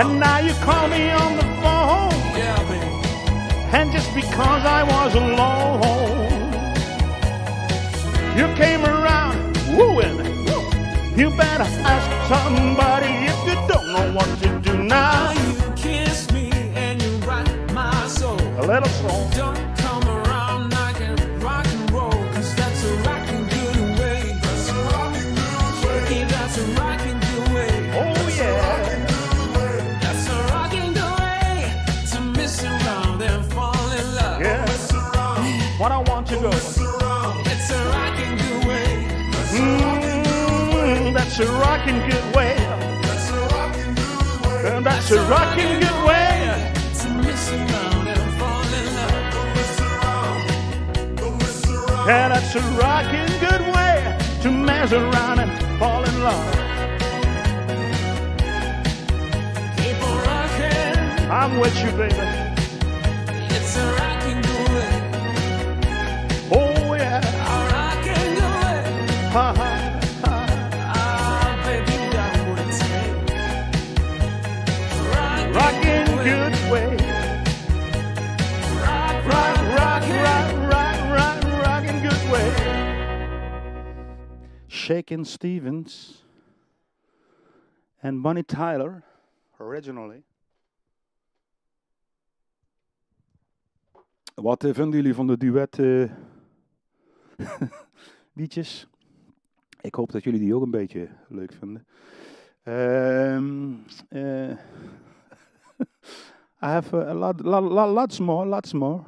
And now you call me on the phone, Yeah. And just because I was alone, you came around wooing. You better ask somebody if you don't know what to do Now now. you kiss me and you rock my soul. A little song. Don't A rockin' good way. That's a rocking good way. And that's a rockin' good way. To mess around and fall in love. Don't mess around. Don't mess around. Yeah, that's a rockin' good way to mess around and fall in love. Keep on rocking. I'm with you, baby. It's a rocking good way. Oh yeah. A rocking good way. Ha ha ha. Shakin' Stevens and Bonnie Tyler, originally. Wat eh, vinden jullie van de duet eh, liedjes? Ik hoop dat jullie die ook een beetje leuk vinden. Ehm, eh, I have uh, a lot, lot, lot, lots more, lots more.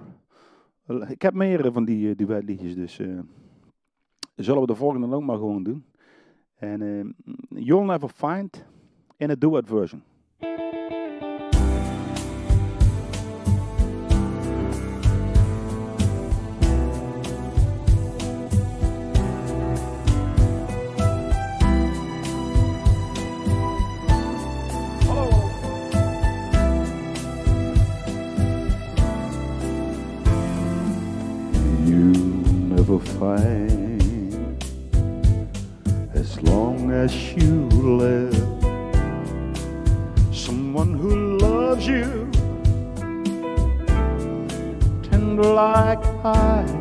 Ik heb meerdere van die uh, duetliedjes, dus zullen we de volgende ook maar gewoon doen. En eh, You'll Never Find in a duet version. Find as long as you live. Someone who loves you tender like I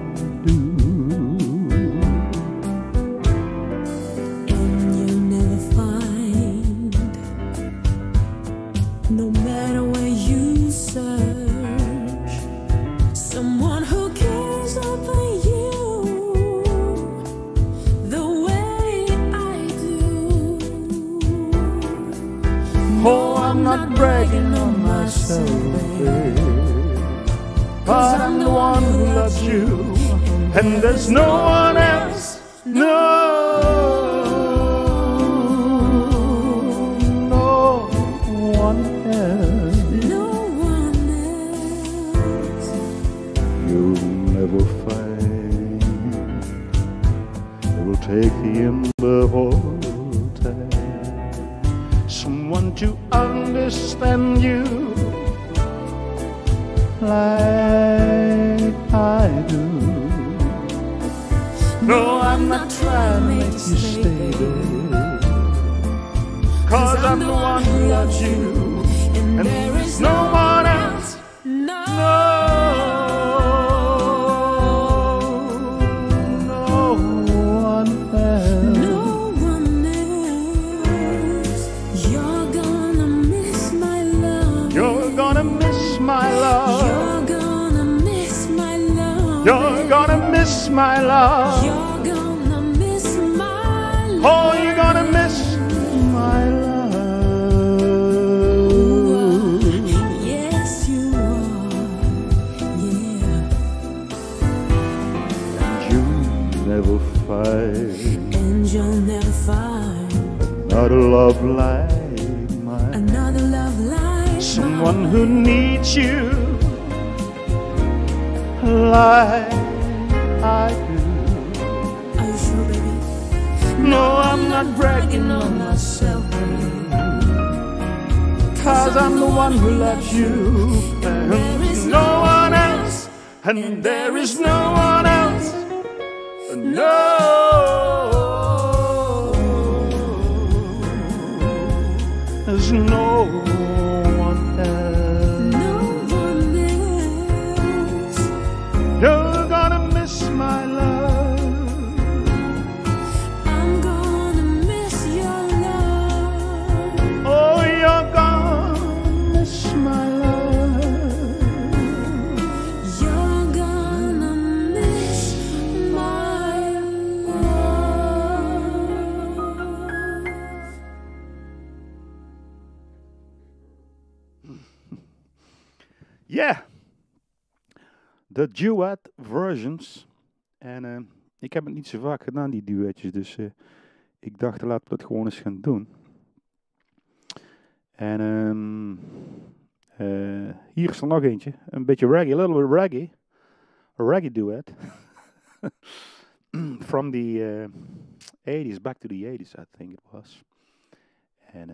not bragging on myself, babe. But I'm the one who loves you, and there's no one else. No, no one else. No one someone to understand you like I do. No, I'm not trying to make you stay, babe. Cause I'm the one who loves you, and there is no miss my love. You're gonna miss my love. Oh, you're gonna miss my love. Yes, you are. Yeah. You never find And you'll never find another love like mine. another love like Someone mine. who needs you like No, I'm not bragging on myself, cause I'm the one who loves you. And There is no one else, and there is no one else. No, de duet versions. En eh, ik heb het niet zo vaak gedaan, die duetjes. Dus eh, ik dacht, laten we dat gewoon eens gaan doen. En ehm, eh, hier is er nog eentje. Een beetje reggae, a little bit reggae. Reggae duet. From the uh, 80s, back to the 80s, I think it was. And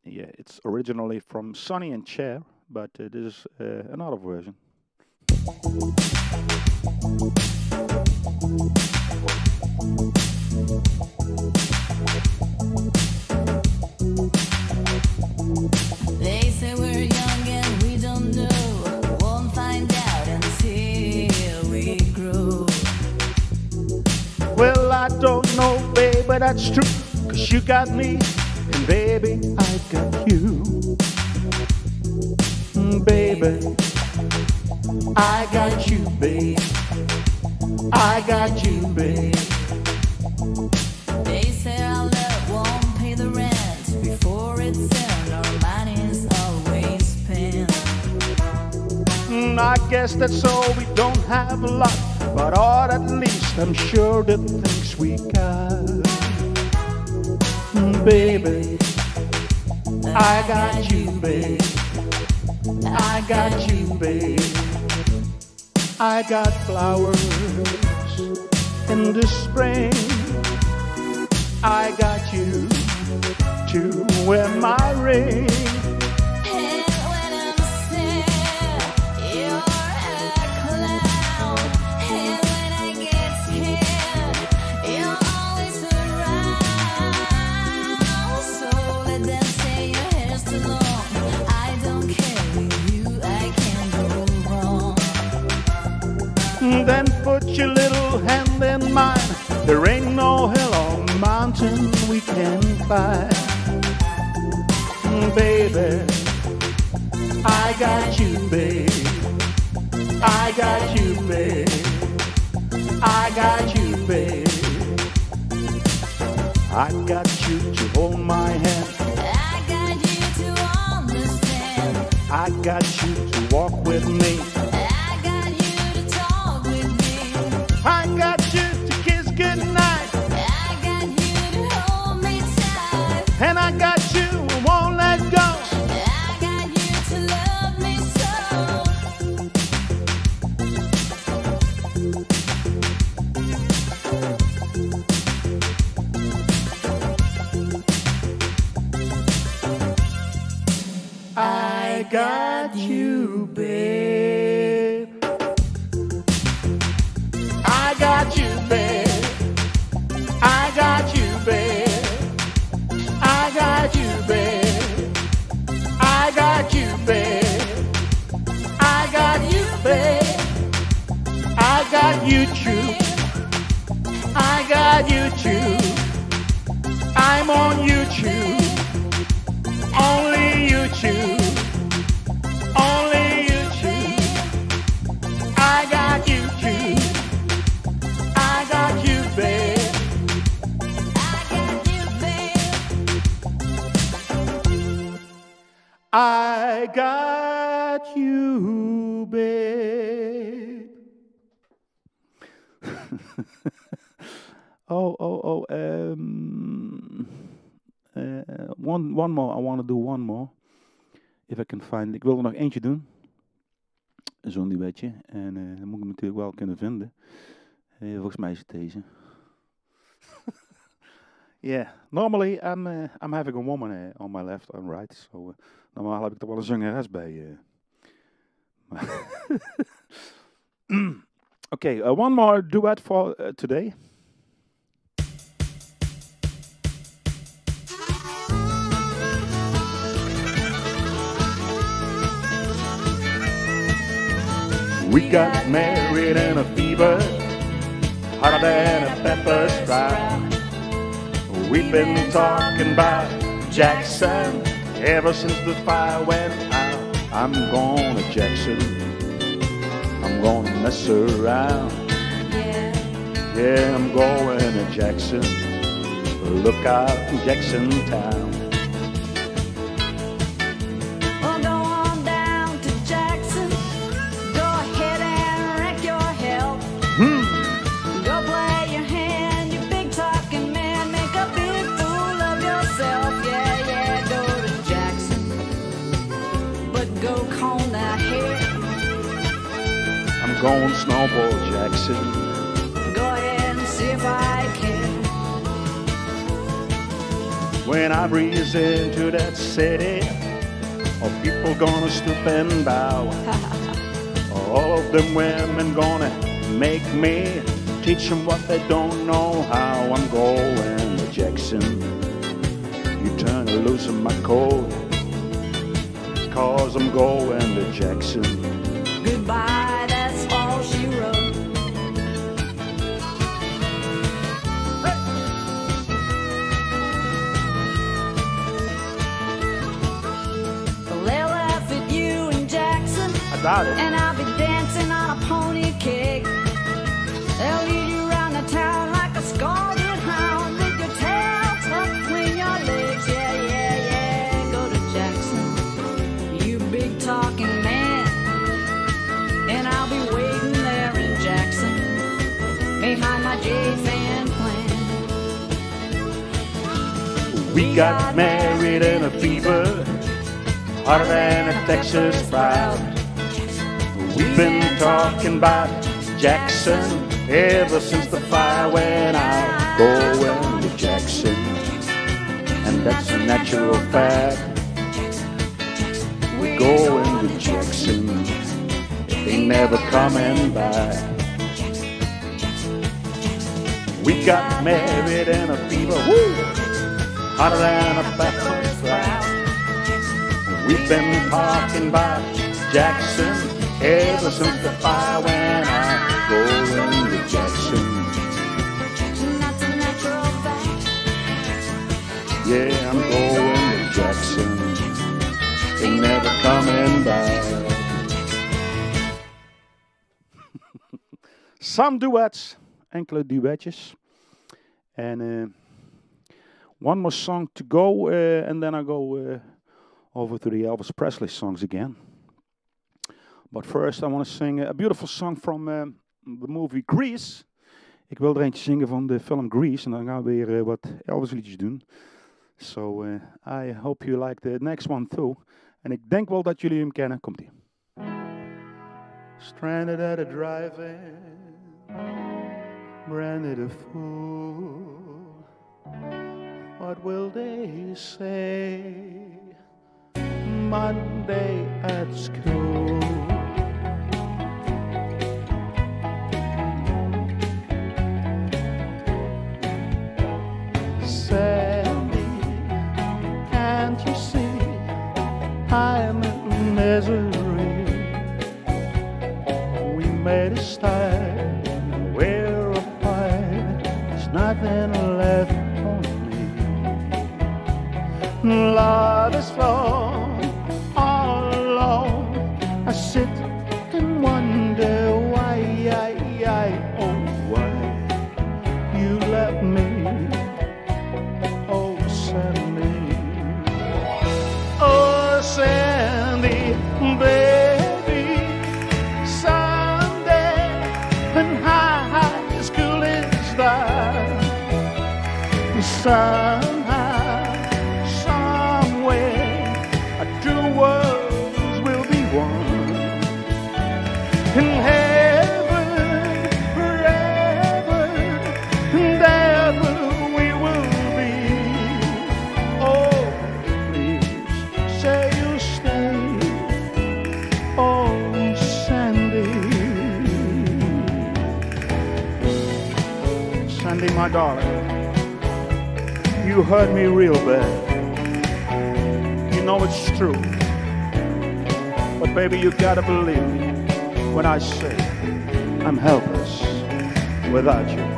yeah, it's originally from Sonny and Cher, but this is another version. That's true. Cause you got me, and baby, I got you. Mm, Baby, I got you, babe. I got you, babe. They say our love won't pay the rent before it's earned. Our money's always spent. Mm, I guess that's all we don't have a lot, but all at least I'm sure the things we got. Mm, baby, I got you, babe. I got you, babe. I got flowers in the spring. I got you to wear my ring. Then put your little hand in mine. There ain't no hill or mountain we can climb. Baby, I got you, babe. I got you, babe. I got you, babe. I got you to hold my hand. I got you to understand. I got you to walk with me. One, more. I want to do one more. If I can find. Ik wil er nog eentje doen. Zo'n duetje. En eh dan moet ik natuurlijk wel kunnen vinden. Eh, volgens mij is het deze. yeah. Normally I'm, uh, I'm having a woman uh, on my left and right. So uh, normaal heb ik toch wel een zangeres bij. eh. Maar- okay, uh, one more duet for uh, today. We got married in a fever, hotter than a pepper sprout. We've been talking about Jackson ever since the fire went out. I'm going to Jackson. I'm gonna mess around. Yeah. Yeah, I'm going to Jackson. Look out, Jackson Town. Going snowball Jackson. Go ahead and see if I can. When I breeze into that city, all people gonna stoop and bow. All of them women gonna make me teach them what they don't know how. I'm going to Jackson. You turn loose in my coat, cause I'm going to Jackson. Goodbye, about it. And I'll be dancing on a pony kick. They'll lead you around the town like a scalded hound with your tail tucked between your legs. Yeah, yeah, yeah. Go to Jackson, you big talking man. And I'll be waiting there in Jackson behind my J fan plan. We got married in a fever, hotter than a Texas crowd. We've been talking about Jackson ever since the fire went out. Going to Jackson, and that's a natural fact. We're going to Jackson, ain't never coming back. We got married in a fever, woo, hotter than a sprout. We've been talking about Jackson ever since the fire went out. Natural fact. yeah, I'm going to Jackson. Ain't never coming back. Some duets, enkele duetjes. And uh, one more song to go, uh, and then I go uh, over to the Elvis Presley songs again. But first, I want to sing a beautiful song from um, the movie Grease. Ik wil er eentje zingen van de film Grease, en dan gaan we weer uh, wat Elvis liedjes doen. So uh, I hope you like the next one too. En ik denk wel dat jullie hem kennen. Komt ie. Stranded at a drive-in, branded a fool. What will they say Monday at school? I'm in misery? We made a start, we're apart. There's nothing left for me. Love is gone darling, you hurt me real bad. You know it's true. But baby, you gotta believe me when I say I'm helpless without you.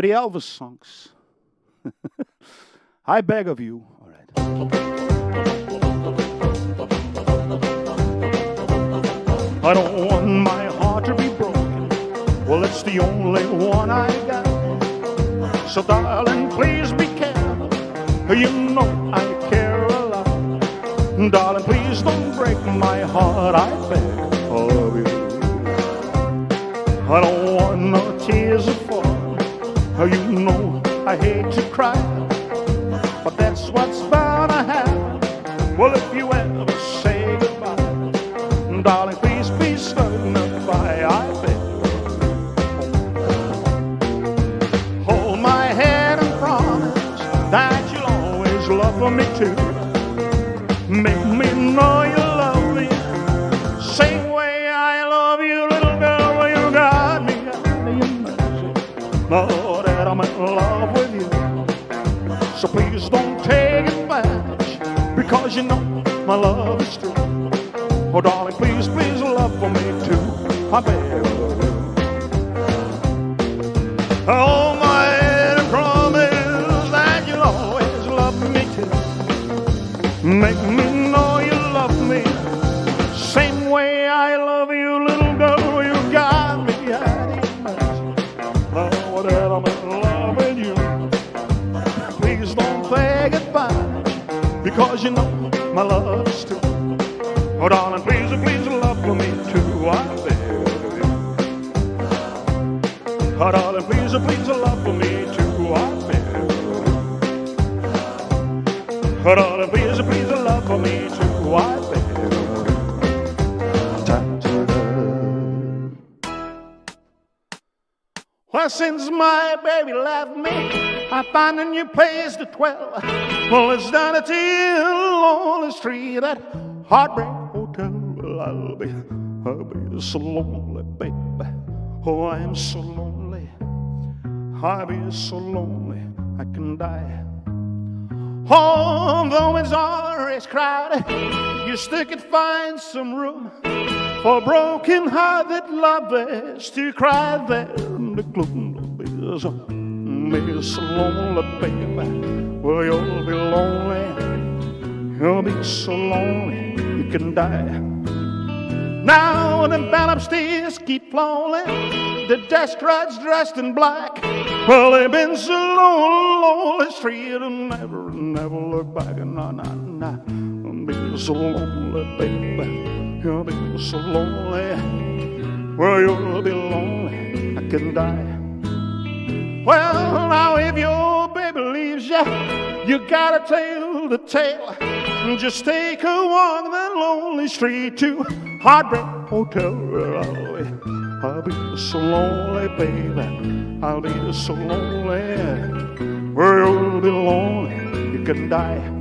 The Elvis songs. I beg of you. All right. I don't want my heart to be broken. Well, it's the only one I got. So, darling, please be careful. You know I care a lot. Darling, please don't break my heart. I beg of you. I don't want no tears of. You know I hate to cry, but that's what's bound to happen. Well, if you ever say goodbye, darling, please be certain by I beg. Hold my hand and promise that you'll always love me too. Make me know you So please don't take it back because you know my love is true. Oh, darling, please, please love for me too. I beg of you. Oh. Because you know my love is true. Oh, darling, please, please love for me too. I beg. Oh, darling, please, please love for me too. I beg. Oh, darling, please, please love for me too. I beg. Time to love. Well, since my baby left me, I found a new place to dwell. Well, it's down at the lonely street, that heartbreak hotel. Well, I'll be, I'll be so lonely, baby. Oh, I am so lonely. I'll be so lonely, I can die. Although it's always crowded, you still can find some room for broken-hearted lovers to cry there in the gloom. Be be so lonely, baby. Well, you'll be lonely. You'll be so lonely, you can die. Now the band upstairs keep flowing. The desk rides dressed in black. Well, they've been so long, lonely street and never, never look back. Nah, nah, nah. I'll be so lonely, baby. You'll be so lonely. Well, you'll be lonely. I can die. Well, now if your baby leaves you, you gotta tell the tale. Just take a walk that lonely street to Heartbreak Hotel. I'll be, I'll be so lonely, baby. I'll be so lonely. Where you'll be lonely. You can die.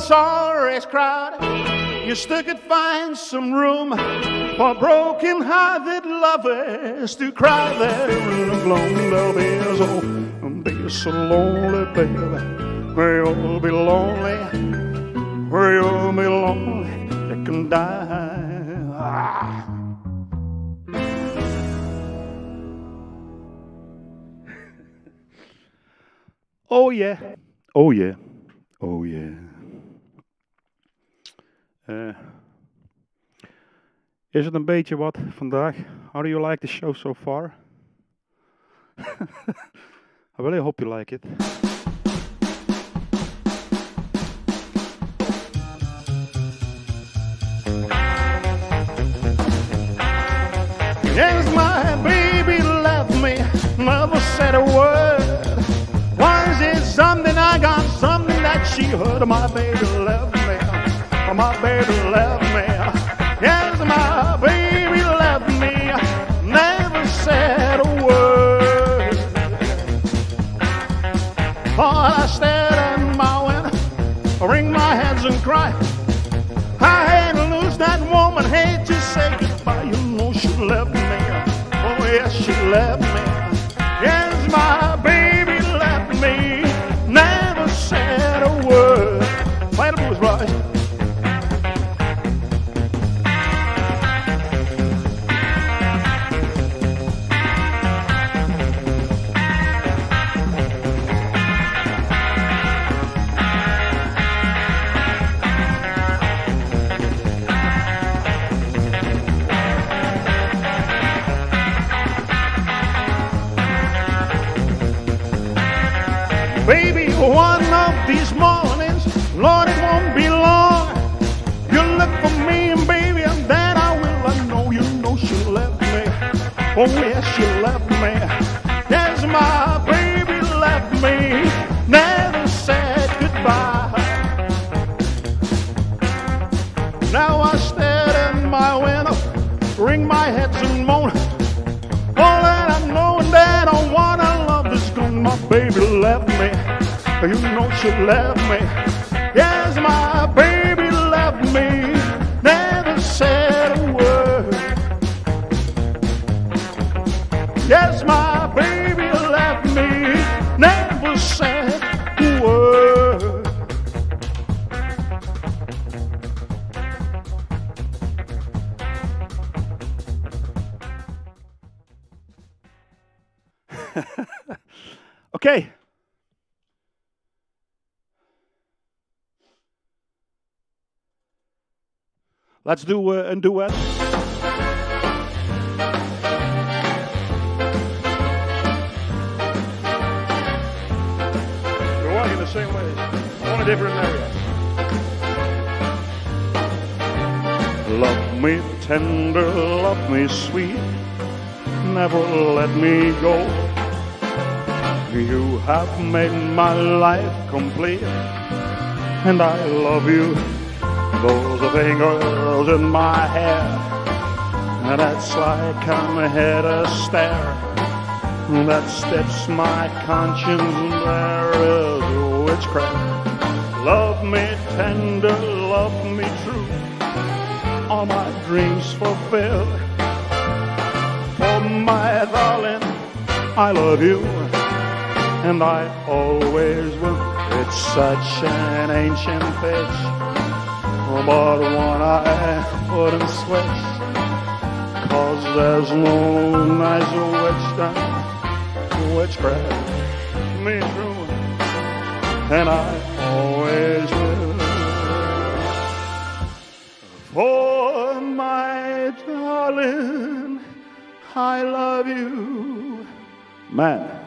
It's always crowded, you still could find some room for broken-hearted lovers to cry there in the gloom. They'll be so, be so lonely, baby. You'll be lonely, you'll be lonely, you can die. Ah. Oh yeah, oh yeah. Oh yeah. Eh, is het een beetje wat vandaag? How do you like the show so far? I really hope you like it. Yes, my baby left me, never said a word. Was it something I got, something that she heard? My baby left me, my baby left me. Yes, my baby left me, never said a word. But I stared at my window, wring my hands and cry. I had to lose that woman, hate to say goodbye. You know she left me. Oh, yes, she left me. Yes, my baby left me. Never said a word. Play the blues, boys. Oh, yes, she left me. Yes, my baby left me. Never said goodbye. Now I stand in my window, wring my head and moan. All that I know and that I wanna love this girl. My baby left me. You know she left me. Let's do uh, a duet. We're walking the same way, only different areas. Love me tender, love me sweet, never let me go. You have made my life complete, and I love you. Those fingers in my hair, and that's like I'm head a stare. That steps my conscience, there is witchcraft. Love me tender, love me true, all my dreams fulfilled. Oh, my darling, I love you and I always will. It's such an ancient pitch, but one I wouldn't switch. Cause there's no nicer witch than witchcraft, me true, and I always will. For my darling, I love you. Man.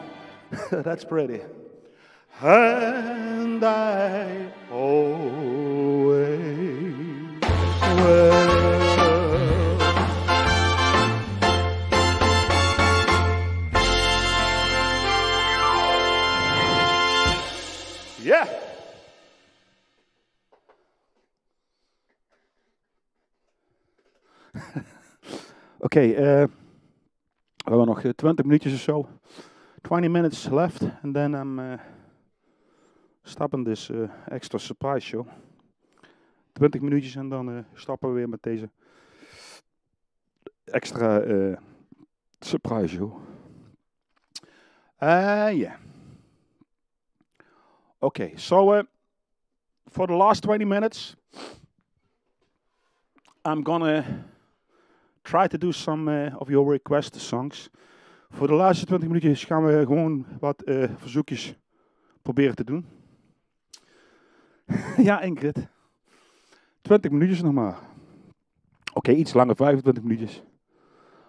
That's pretty. And I always Yeah. Oké, eh, we hebben nog eh, 20 minuutjes of zo. 20 minutes left, and then I'm uh, stopping this uh, extra surprise show. 20 minuutjes en dan uh, stappen we weer met deze extra uh, surprise show. Uh, yeah. Okay, so for the last 20 minutes, I'm gonna try to do some of your request songs. Voor de laatste 20 minuutjes gaan we gewoon wat eh, verzoekjes proberen te doen. ja, Ingrid. 20 minuutjes nog maar. Oké, iets langer, 25 minuutjes.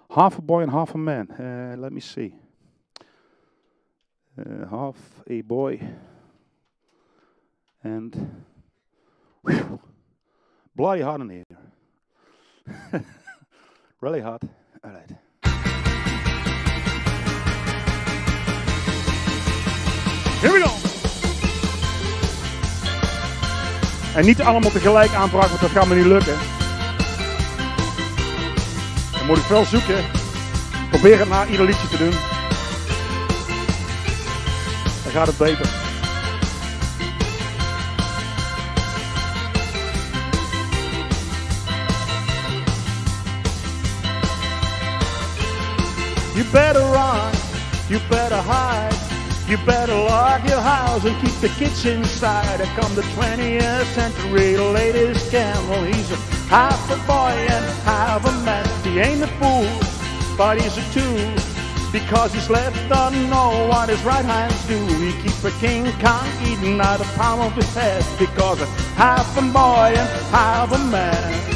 Half a boy and half a man. Eh, let me see. Eh, half a boy. And. Bloody hot in here. really hot. All right. Here we go. En niet allemaal tegelijk aanvragen, want dat gaat me niet lukken. Dan moet ik wel zoeken. Probeer het na ieder liedje te doen. Dan gaat het beter. You better run, you better hide, you better lock your house and keep the kids inside. Here come the 20th century latest camel. He's a half a boy and half a man. He ain't a fool, but he's a tool. Because he's left doesn't know what his right hands do. He keeps a King Kong eating out of the palm of his head. Because a half a boy and half a man.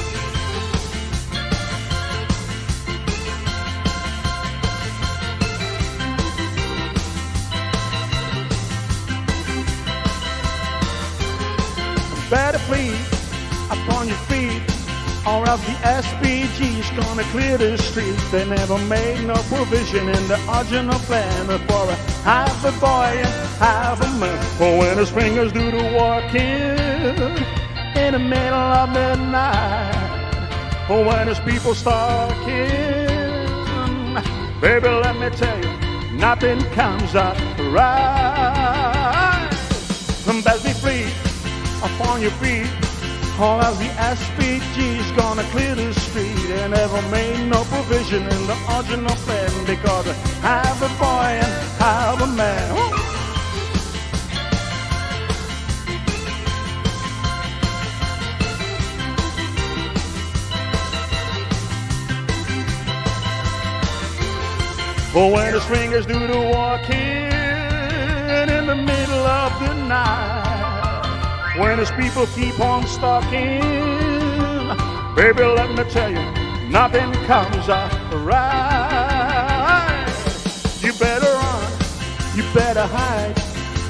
Better please upon your feet or else the SPG is gonna clear the streets. They never made no provision in the original plan for a half a boy and half a man. For when his fingers do the walking in the middle of the night. For when his people start killing, baby, let me tell you, nothing comes out right. Best be free upon your feet. All as the SPG's gonna clear the street and never made no provision in the original plan because I have a boy and I have a man. Woo! When the stringers do the walking in the middle of the night, when his people keep on stalking, baby, let me tell you, nothing comes out right. You better run, you better hide,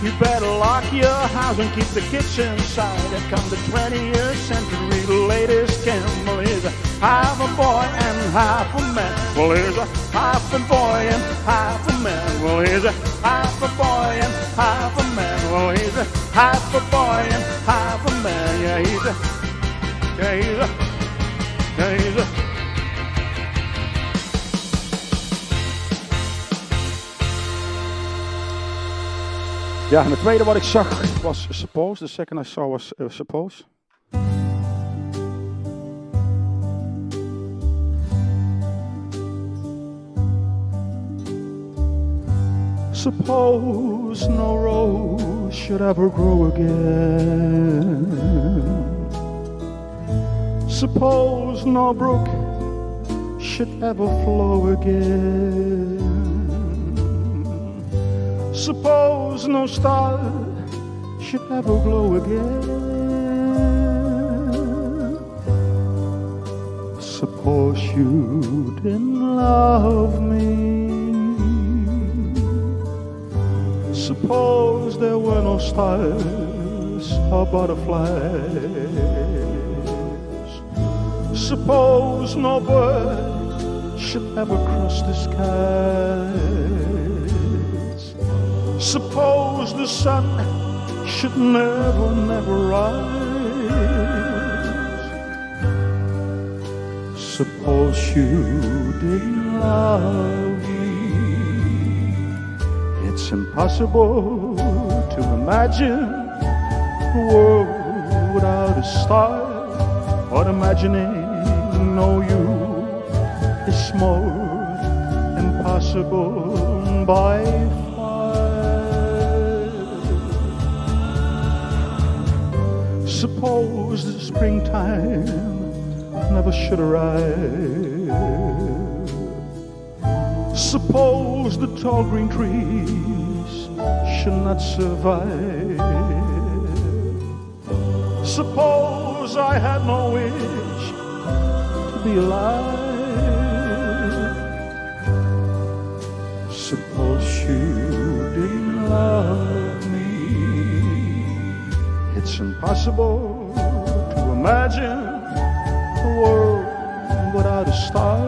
you better lock your house and keep the inside. And come the 20th century, the latest gamble is half a boy and half a man. Well, here's a half a boy and half a man. Well, here's a half a boy and half a man. Well, he's a half a boy and half a man. Yeah, he's a, yeah, he's a, yeah, he's a. Ja, en het tweede wat ik zag was Suppose. The second I saw was uh, Suppose. Suppose no rose should ever grow again. Suppose no brook should ever flow again. Suppose no star should ever glow again. Suppose you didn't love me. Suppose there were no stars or butterflies. Suppose no bird should ever cross the skies. Suppose the sun should never, never rise. Suppose you didn't love. It's impossible to imagine a world without a star. But imagining no you is more impossible by far. Suppose springtime never should arrive. Suppose the tall green trees should not survive. Suppose I had no wish to be alive. Suppose you didn't love me. It's impossible to imagine a world without a star.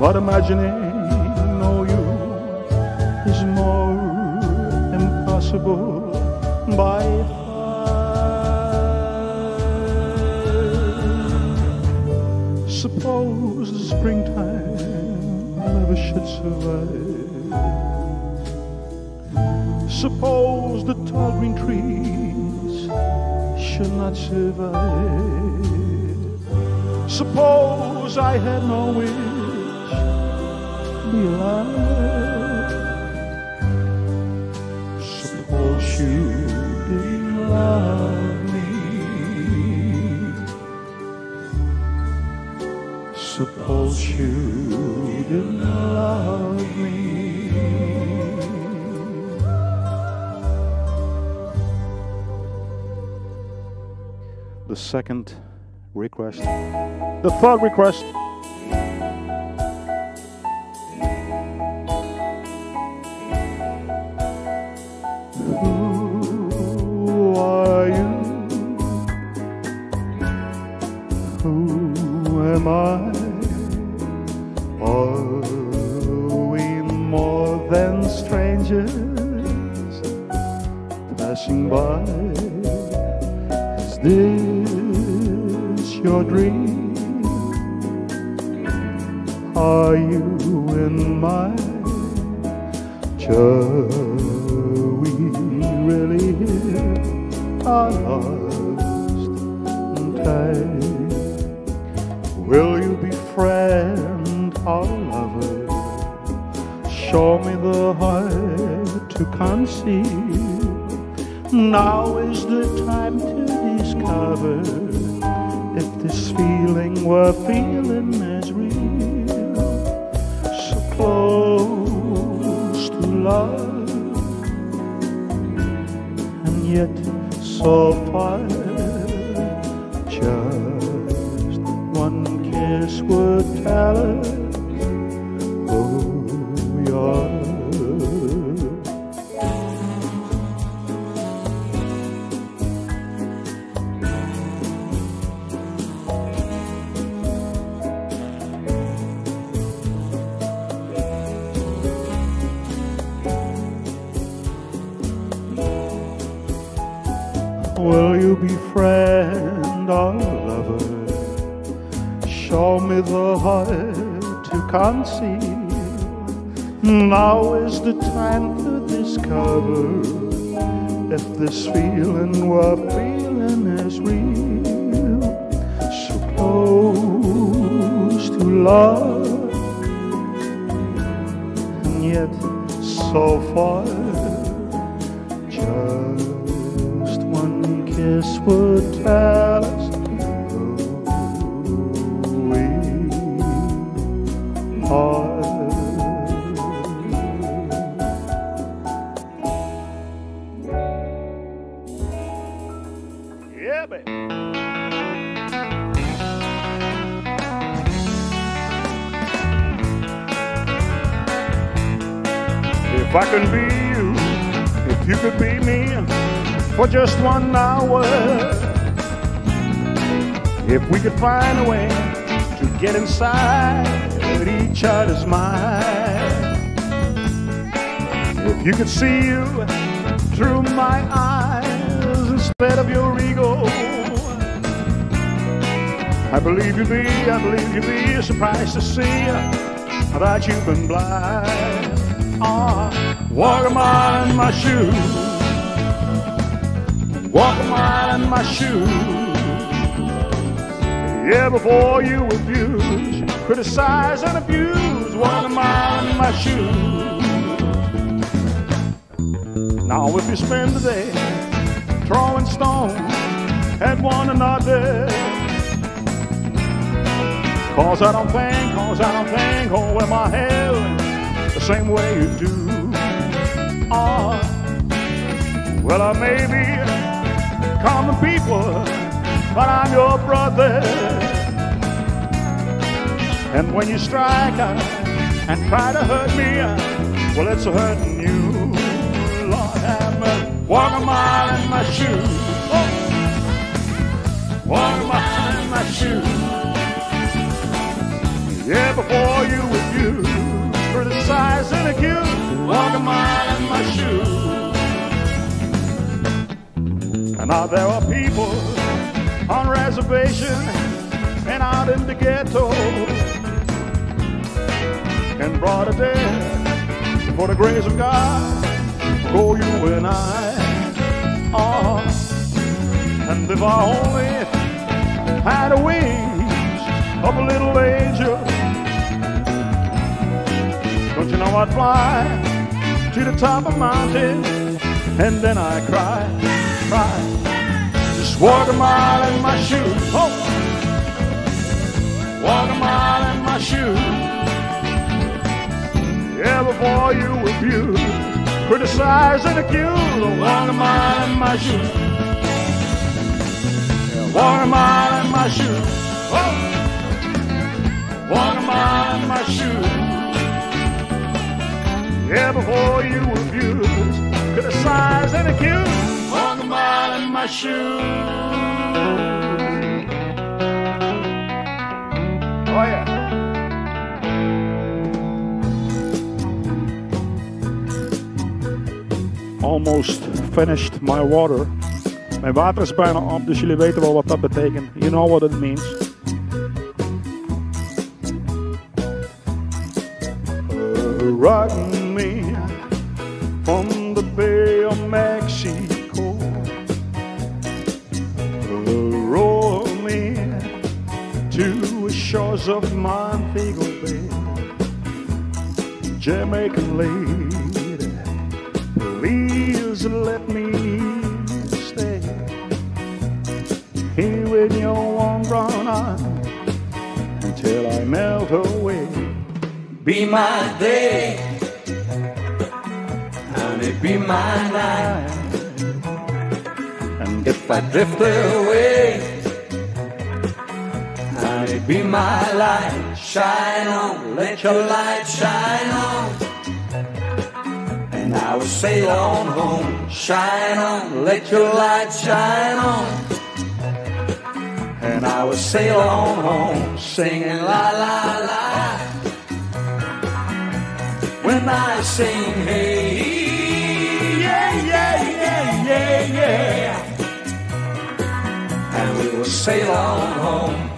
But imagining Suppose the springtime never should survive. Suppose the tall green trees should not survive. Suppose I had no wish be alive. Second request. The third request. Conceal. Now is the time to discover if this feeling we're feeling is real. So close to love, find a way to get inside each other's mind, if you could see you through my eyes instead of your ego. I believe you'd be, I believe you'd be surprised to see that you've been blind. Ah, walk a mile in my shoes. Walk a mile in my shoes. Yeah, before you abuse, criticize and abuse. Walk a mile in my shoes. Now, if you spend the day throwing stones at one another, cause I don't think, cause I don't think, oh, well, my hell the same way you do. Ah, well, I may be common people, but I'm your brother. And when you strike and try to hurt me, well, it's hurting you. Lord have mercy. Walk a mile in my shoes. Oh. Walk a mile in my shoes. Yeah, before you abuse, criticize and accuse. Walk a mile in my shoes. And now there are people on reservation and out in the ghetto and brought a day for the grace of God. Go you and I. Oh, and if I only had the wings of a little angel, don't you know I'd fly to the top of mountain and then I cry, cry. Walk a mile in my shoes. Oh, walk a mile in my shoes. Yeah, before you abuse, criticize and accuse. Walk a mile in my shoes. Yeah, walk a mile in my shoes. Oh, walk a mile in my shoes. Yeah, before you abuse, criticize and accuse. My shoes. Oh yeah. Almost finished my water. Mijn water is bijna op, dus jullie weten wel wat dat betekent. You know what it means. Uh, rock me from shores of Montego Bay. Jamaican lady, please let me stay here with your warm brown eyes until I melt away. Be my day, honey, be my night. And If I drift away, be my light. Shine on, let your light shine on. And I will sail on home. Shine on, let your light shine on. And I will sail on home, singing la la la. When I sing, hey, yeah, yeah, yeah, yeah, yeah. And we will sail on home,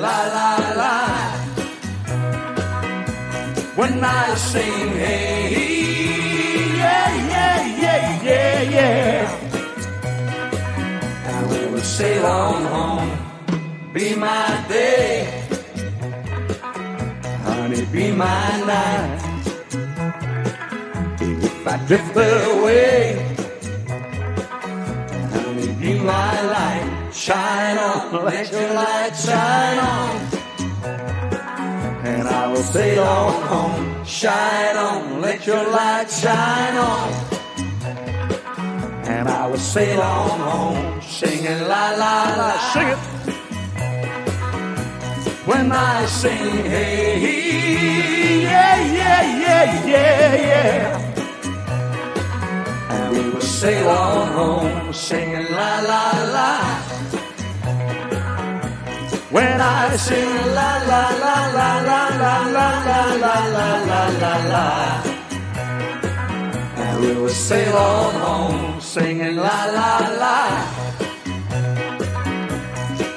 la la la. When I sing, hey, yeah, yeah, yeah, yeah, yeah. And we will sail on home, be my day, honey, be my night. If I drift away, honey, be my light. Shine on, let your light shine on. And I will sail on home. Shine on, let your light shine on. And I will sail on home, singing la la la. Sing it. When I sing, hey, yeah, yeah, yeah, yeah, yeah. And we will sail on home, singing la la la. When I sing la la la la la la la la la la la la la. And we will sail on home, singing la la la.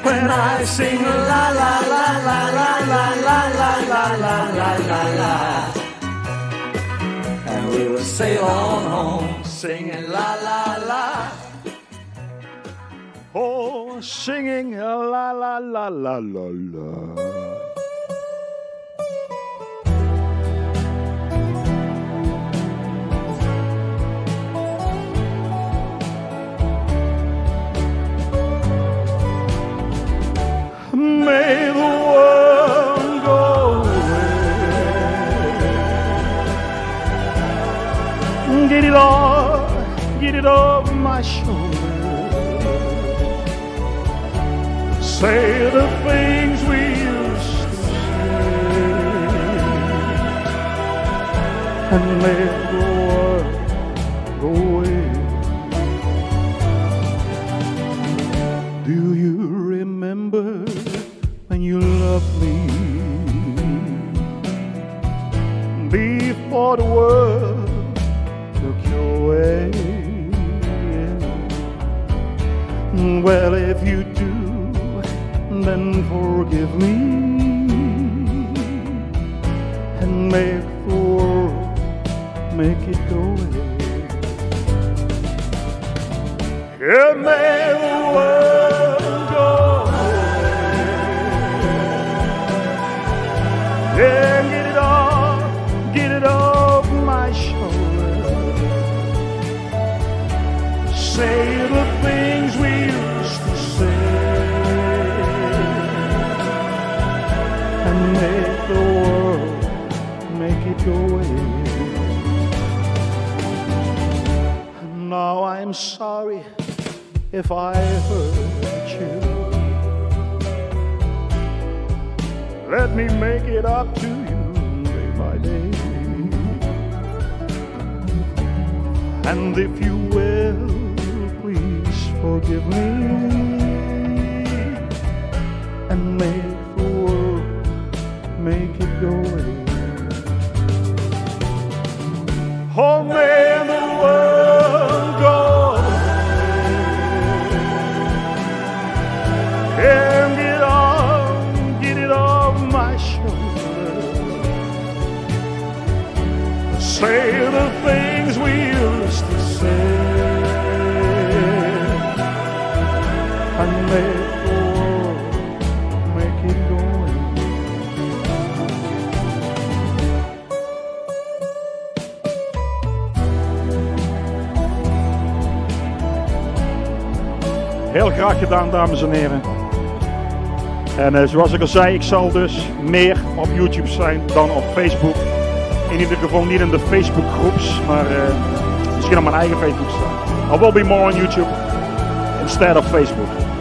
When I sing la la la la la la la la la la la la la. And we will sail on home, singing la la la. Oh, singing ah, la la la la la la. May the world go away. Get it off, get it off my shoulder. Say the things we used to say and let the world go away. Do you remember when you loved me before the world took you away? Well, if you then forgive me and make the world make it go away. Yeah, make the world go away. Yeah, get it off, get it off my shoulder. Say and make the world make it go away. Now I'm sorry if I hurt you. Let me make it up to you day by day. And if you will, please forgive me and make make it go away. Oh, may graag gedaan, dames en heren. En eh, zoals ik al zei, ik zal dus meer op YouTube zijn dan op Facebook. In ieder geval niet in de Facebook groeps, maar eh, misschien op mijn eigen Facebook staan. I will be more on YouTube instead of Facebook.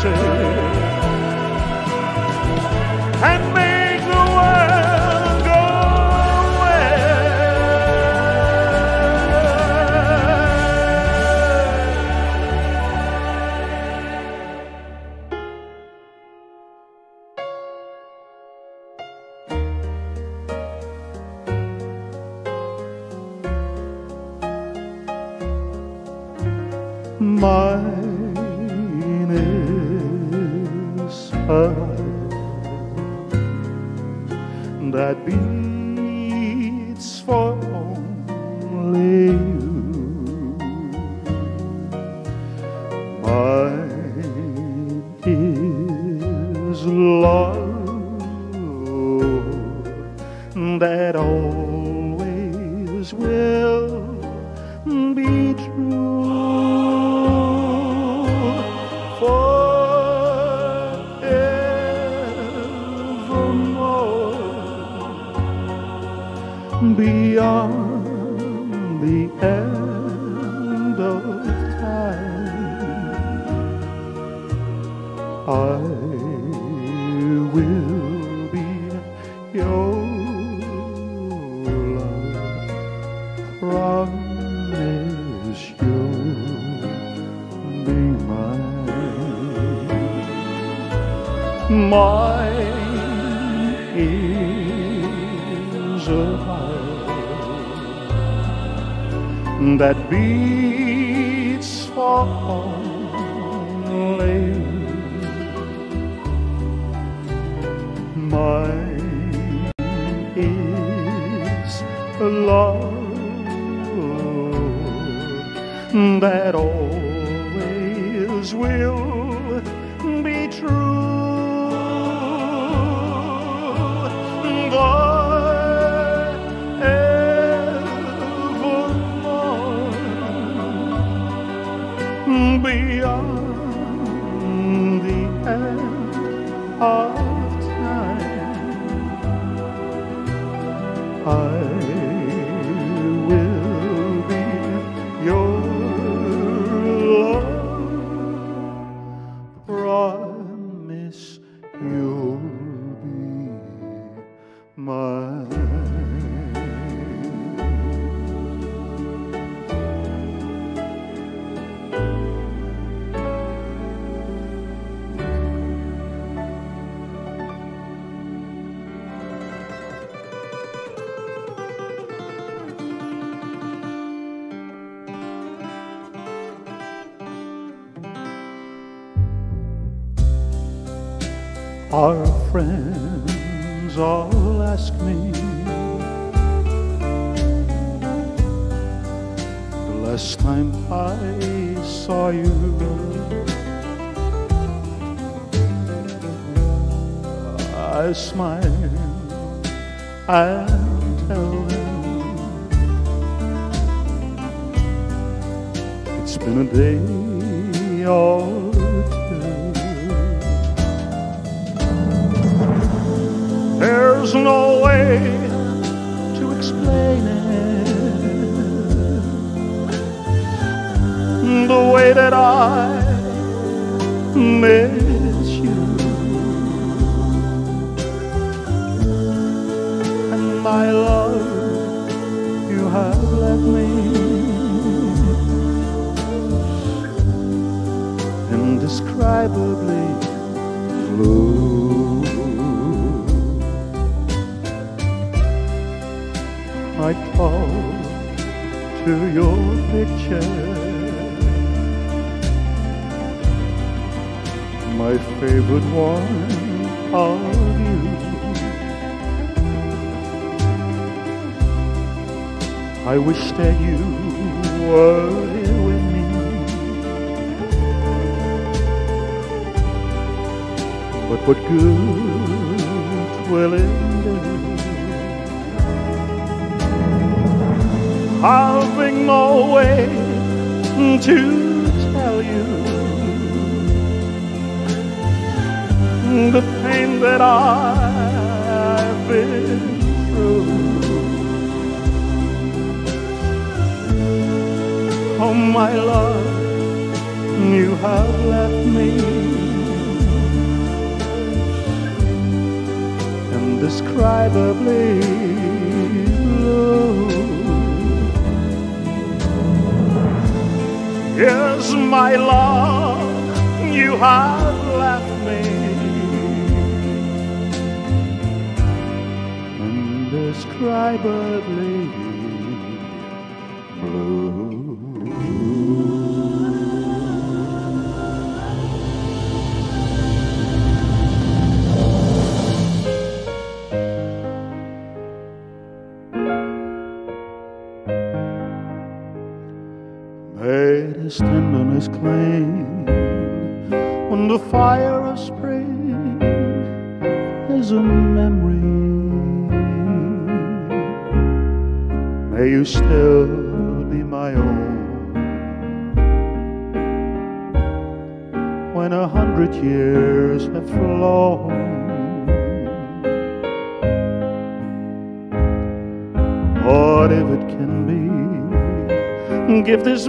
谁？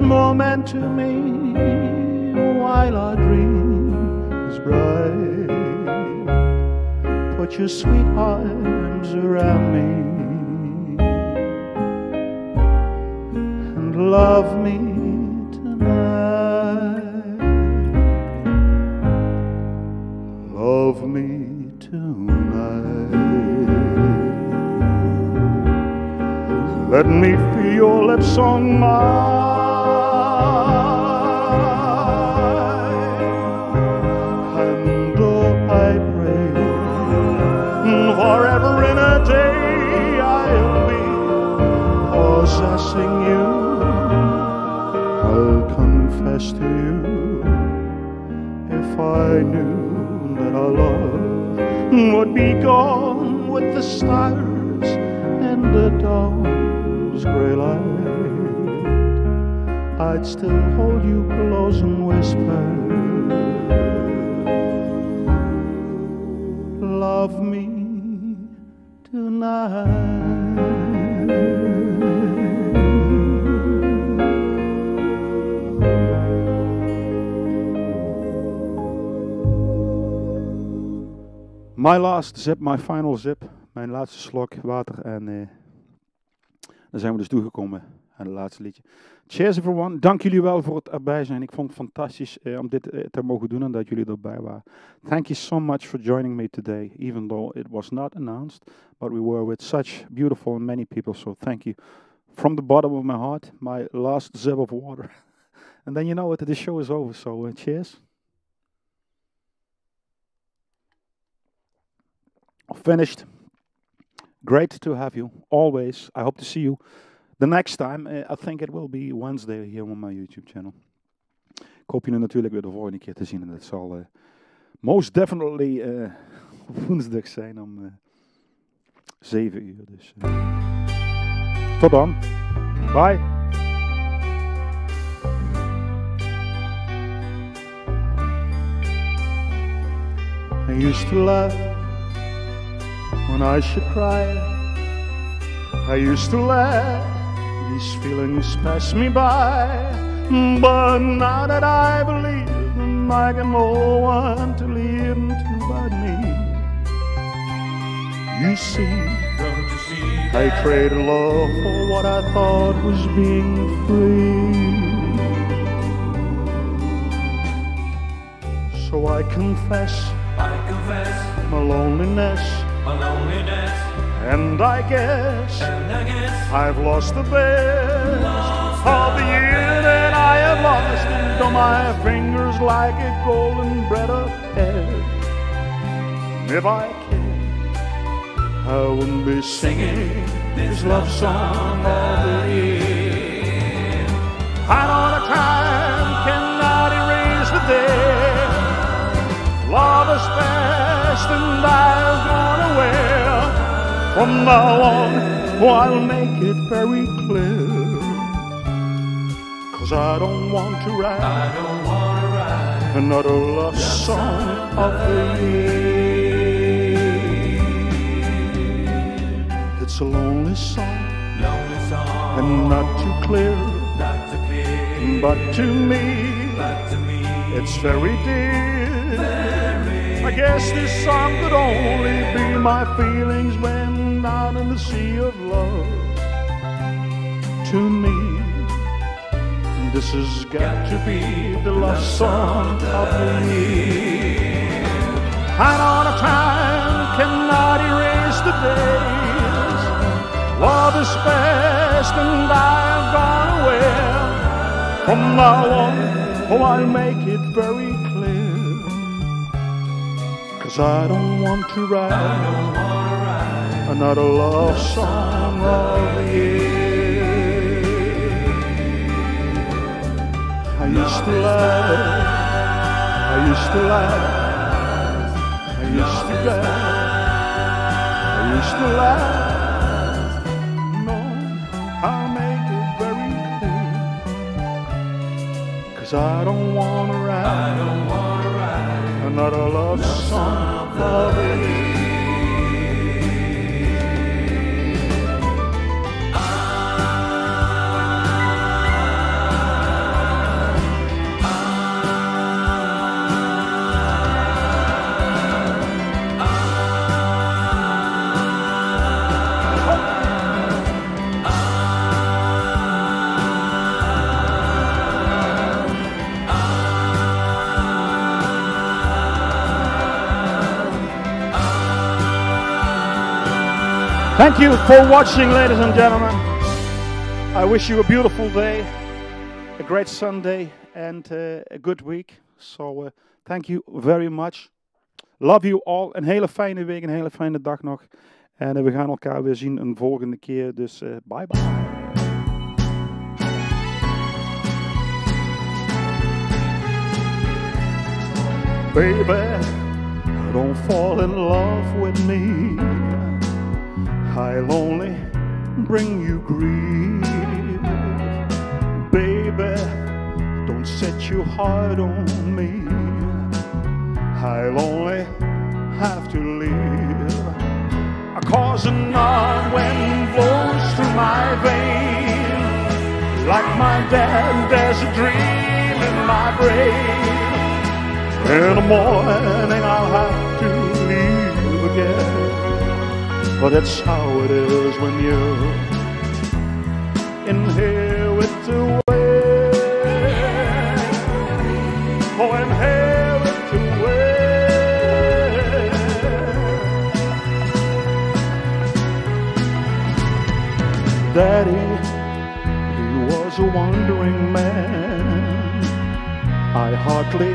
Moment to me while our dream is bright. Put your sweet arms around me and love me tonight. Love me tonight. Let me feel your lips on mine. Possessing you. I'll confess to you if I knew that our love would be gone with the stars and the dawn's gray light. I'd still hold you close and whisper, Love me tonight. My last zip, my final zip, mijn laatste slok water en eh, dan zijn we dus toegekomen aan het laatste liedje. Cheers everyone, dank jullie wel voor het erbij zijn. Ik vond het fantastisch eh, om dit eh, te mogen doen en dat jullie erbij waren. Thank you so much for joining me today, even though it was not announced, but we were with such beautiful and many people, so thank you. From the bottom of my heart, my last zip of water. and then you know what, the show is over, so uh, cheers. Finished. Great to have you, always. I hope to see you the next time. Uh, I think it will be Wednesday here on my YouTube channel. Ik hoop jullie natuurlijk weer de volgende keer te zien. En dat zal eh, most definitely eh, woensdag zijn om eh 7 uur. Dus, eh, tot dan. Bye. I used to laugh when I should cry. I used to let these feelings pass me by. But now that I believe I got no one to them to but me. You see, I traded love for what I thought was being free. So I confess I confess my loneliness, and I guess and I guess I've lost the best Lost of the the year that I have lost into my fingers like a golden bread of head. If I cared, I wouldn't be singing this love song of the year. I know the time cannot erase the day. Love is past and I've gone away. From now on, oh, I'll make it very clear. Cause I don't want to write, I don't want to write another love song of the year. It's a lonely song, Lonely song, and not too clear, not to clear, but to me, but to me, it's very dear. I guess this song could only be my feelings when out in the sea of love. To me, this has got to be the love song of the year. I know the time cannot erase the days. Love is past and I've gone away. From now on, oh, I'll make it very. Cause I don't want to write another love song of the year. I used to laugh, I used to laugh, I used to laugh, I used to laugh. No, I'll make it very clear. Cause I don't wanna write, another love song of the Thank you for watching, ladies and gentlemen. I wish you a beautiful day, a great Sunday, and uh, a good week. So, uh, thank you very much. Love you all. Een hele fijne week, een hele fijne dag nog. En uh, we gaan elkaar weer zien een volgende keer. Dus uh, bye bye. Baby, don't fall in love with me. I'll only bring you grief. Baby, don't set your heart on me. I'll only have to leave. Cause a north wind blows through my veins. Like my dad, there's a dream in my brain. In the morning, I'll have But that's how it is when you inherit the way. Oh, inherit the way. Daddy, he was a wandering man. I hardly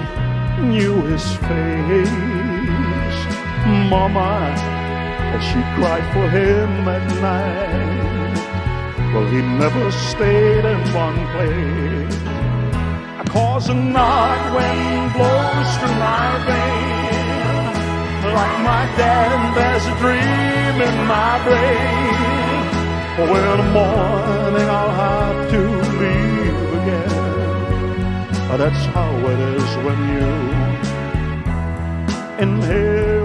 knew his face. Mama, she cried for him at night. Well, he never stayed in one place. Cause a night wind blows through my veins. Like my dad, there's a dream in my brain. In the morning I'll have to leave again. That's how it is when you inherit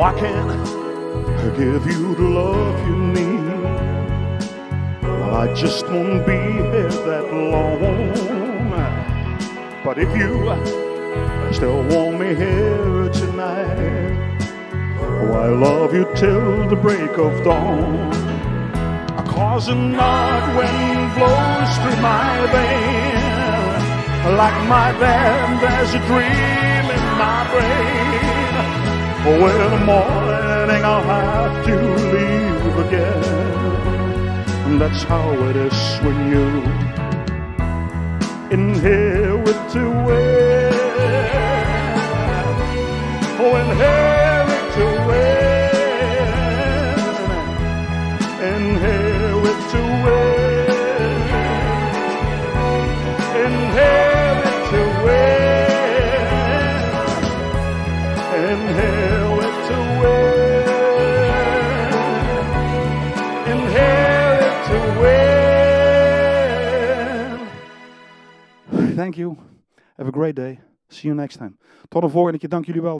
Oh, I can't give you the love you need. I just won't be here that long. But if you still want me here tonight, oh, I love you till the break of dawn. A a north wind blows through my veins. Like my band, there's a dream in my brain. Oh, in the morning I'll have to leave again. And that's how it is when you inherit to win. Oh, inherit Thank you. Have a great day. See you next time. Tot de volgende keer. Dank jullie wel.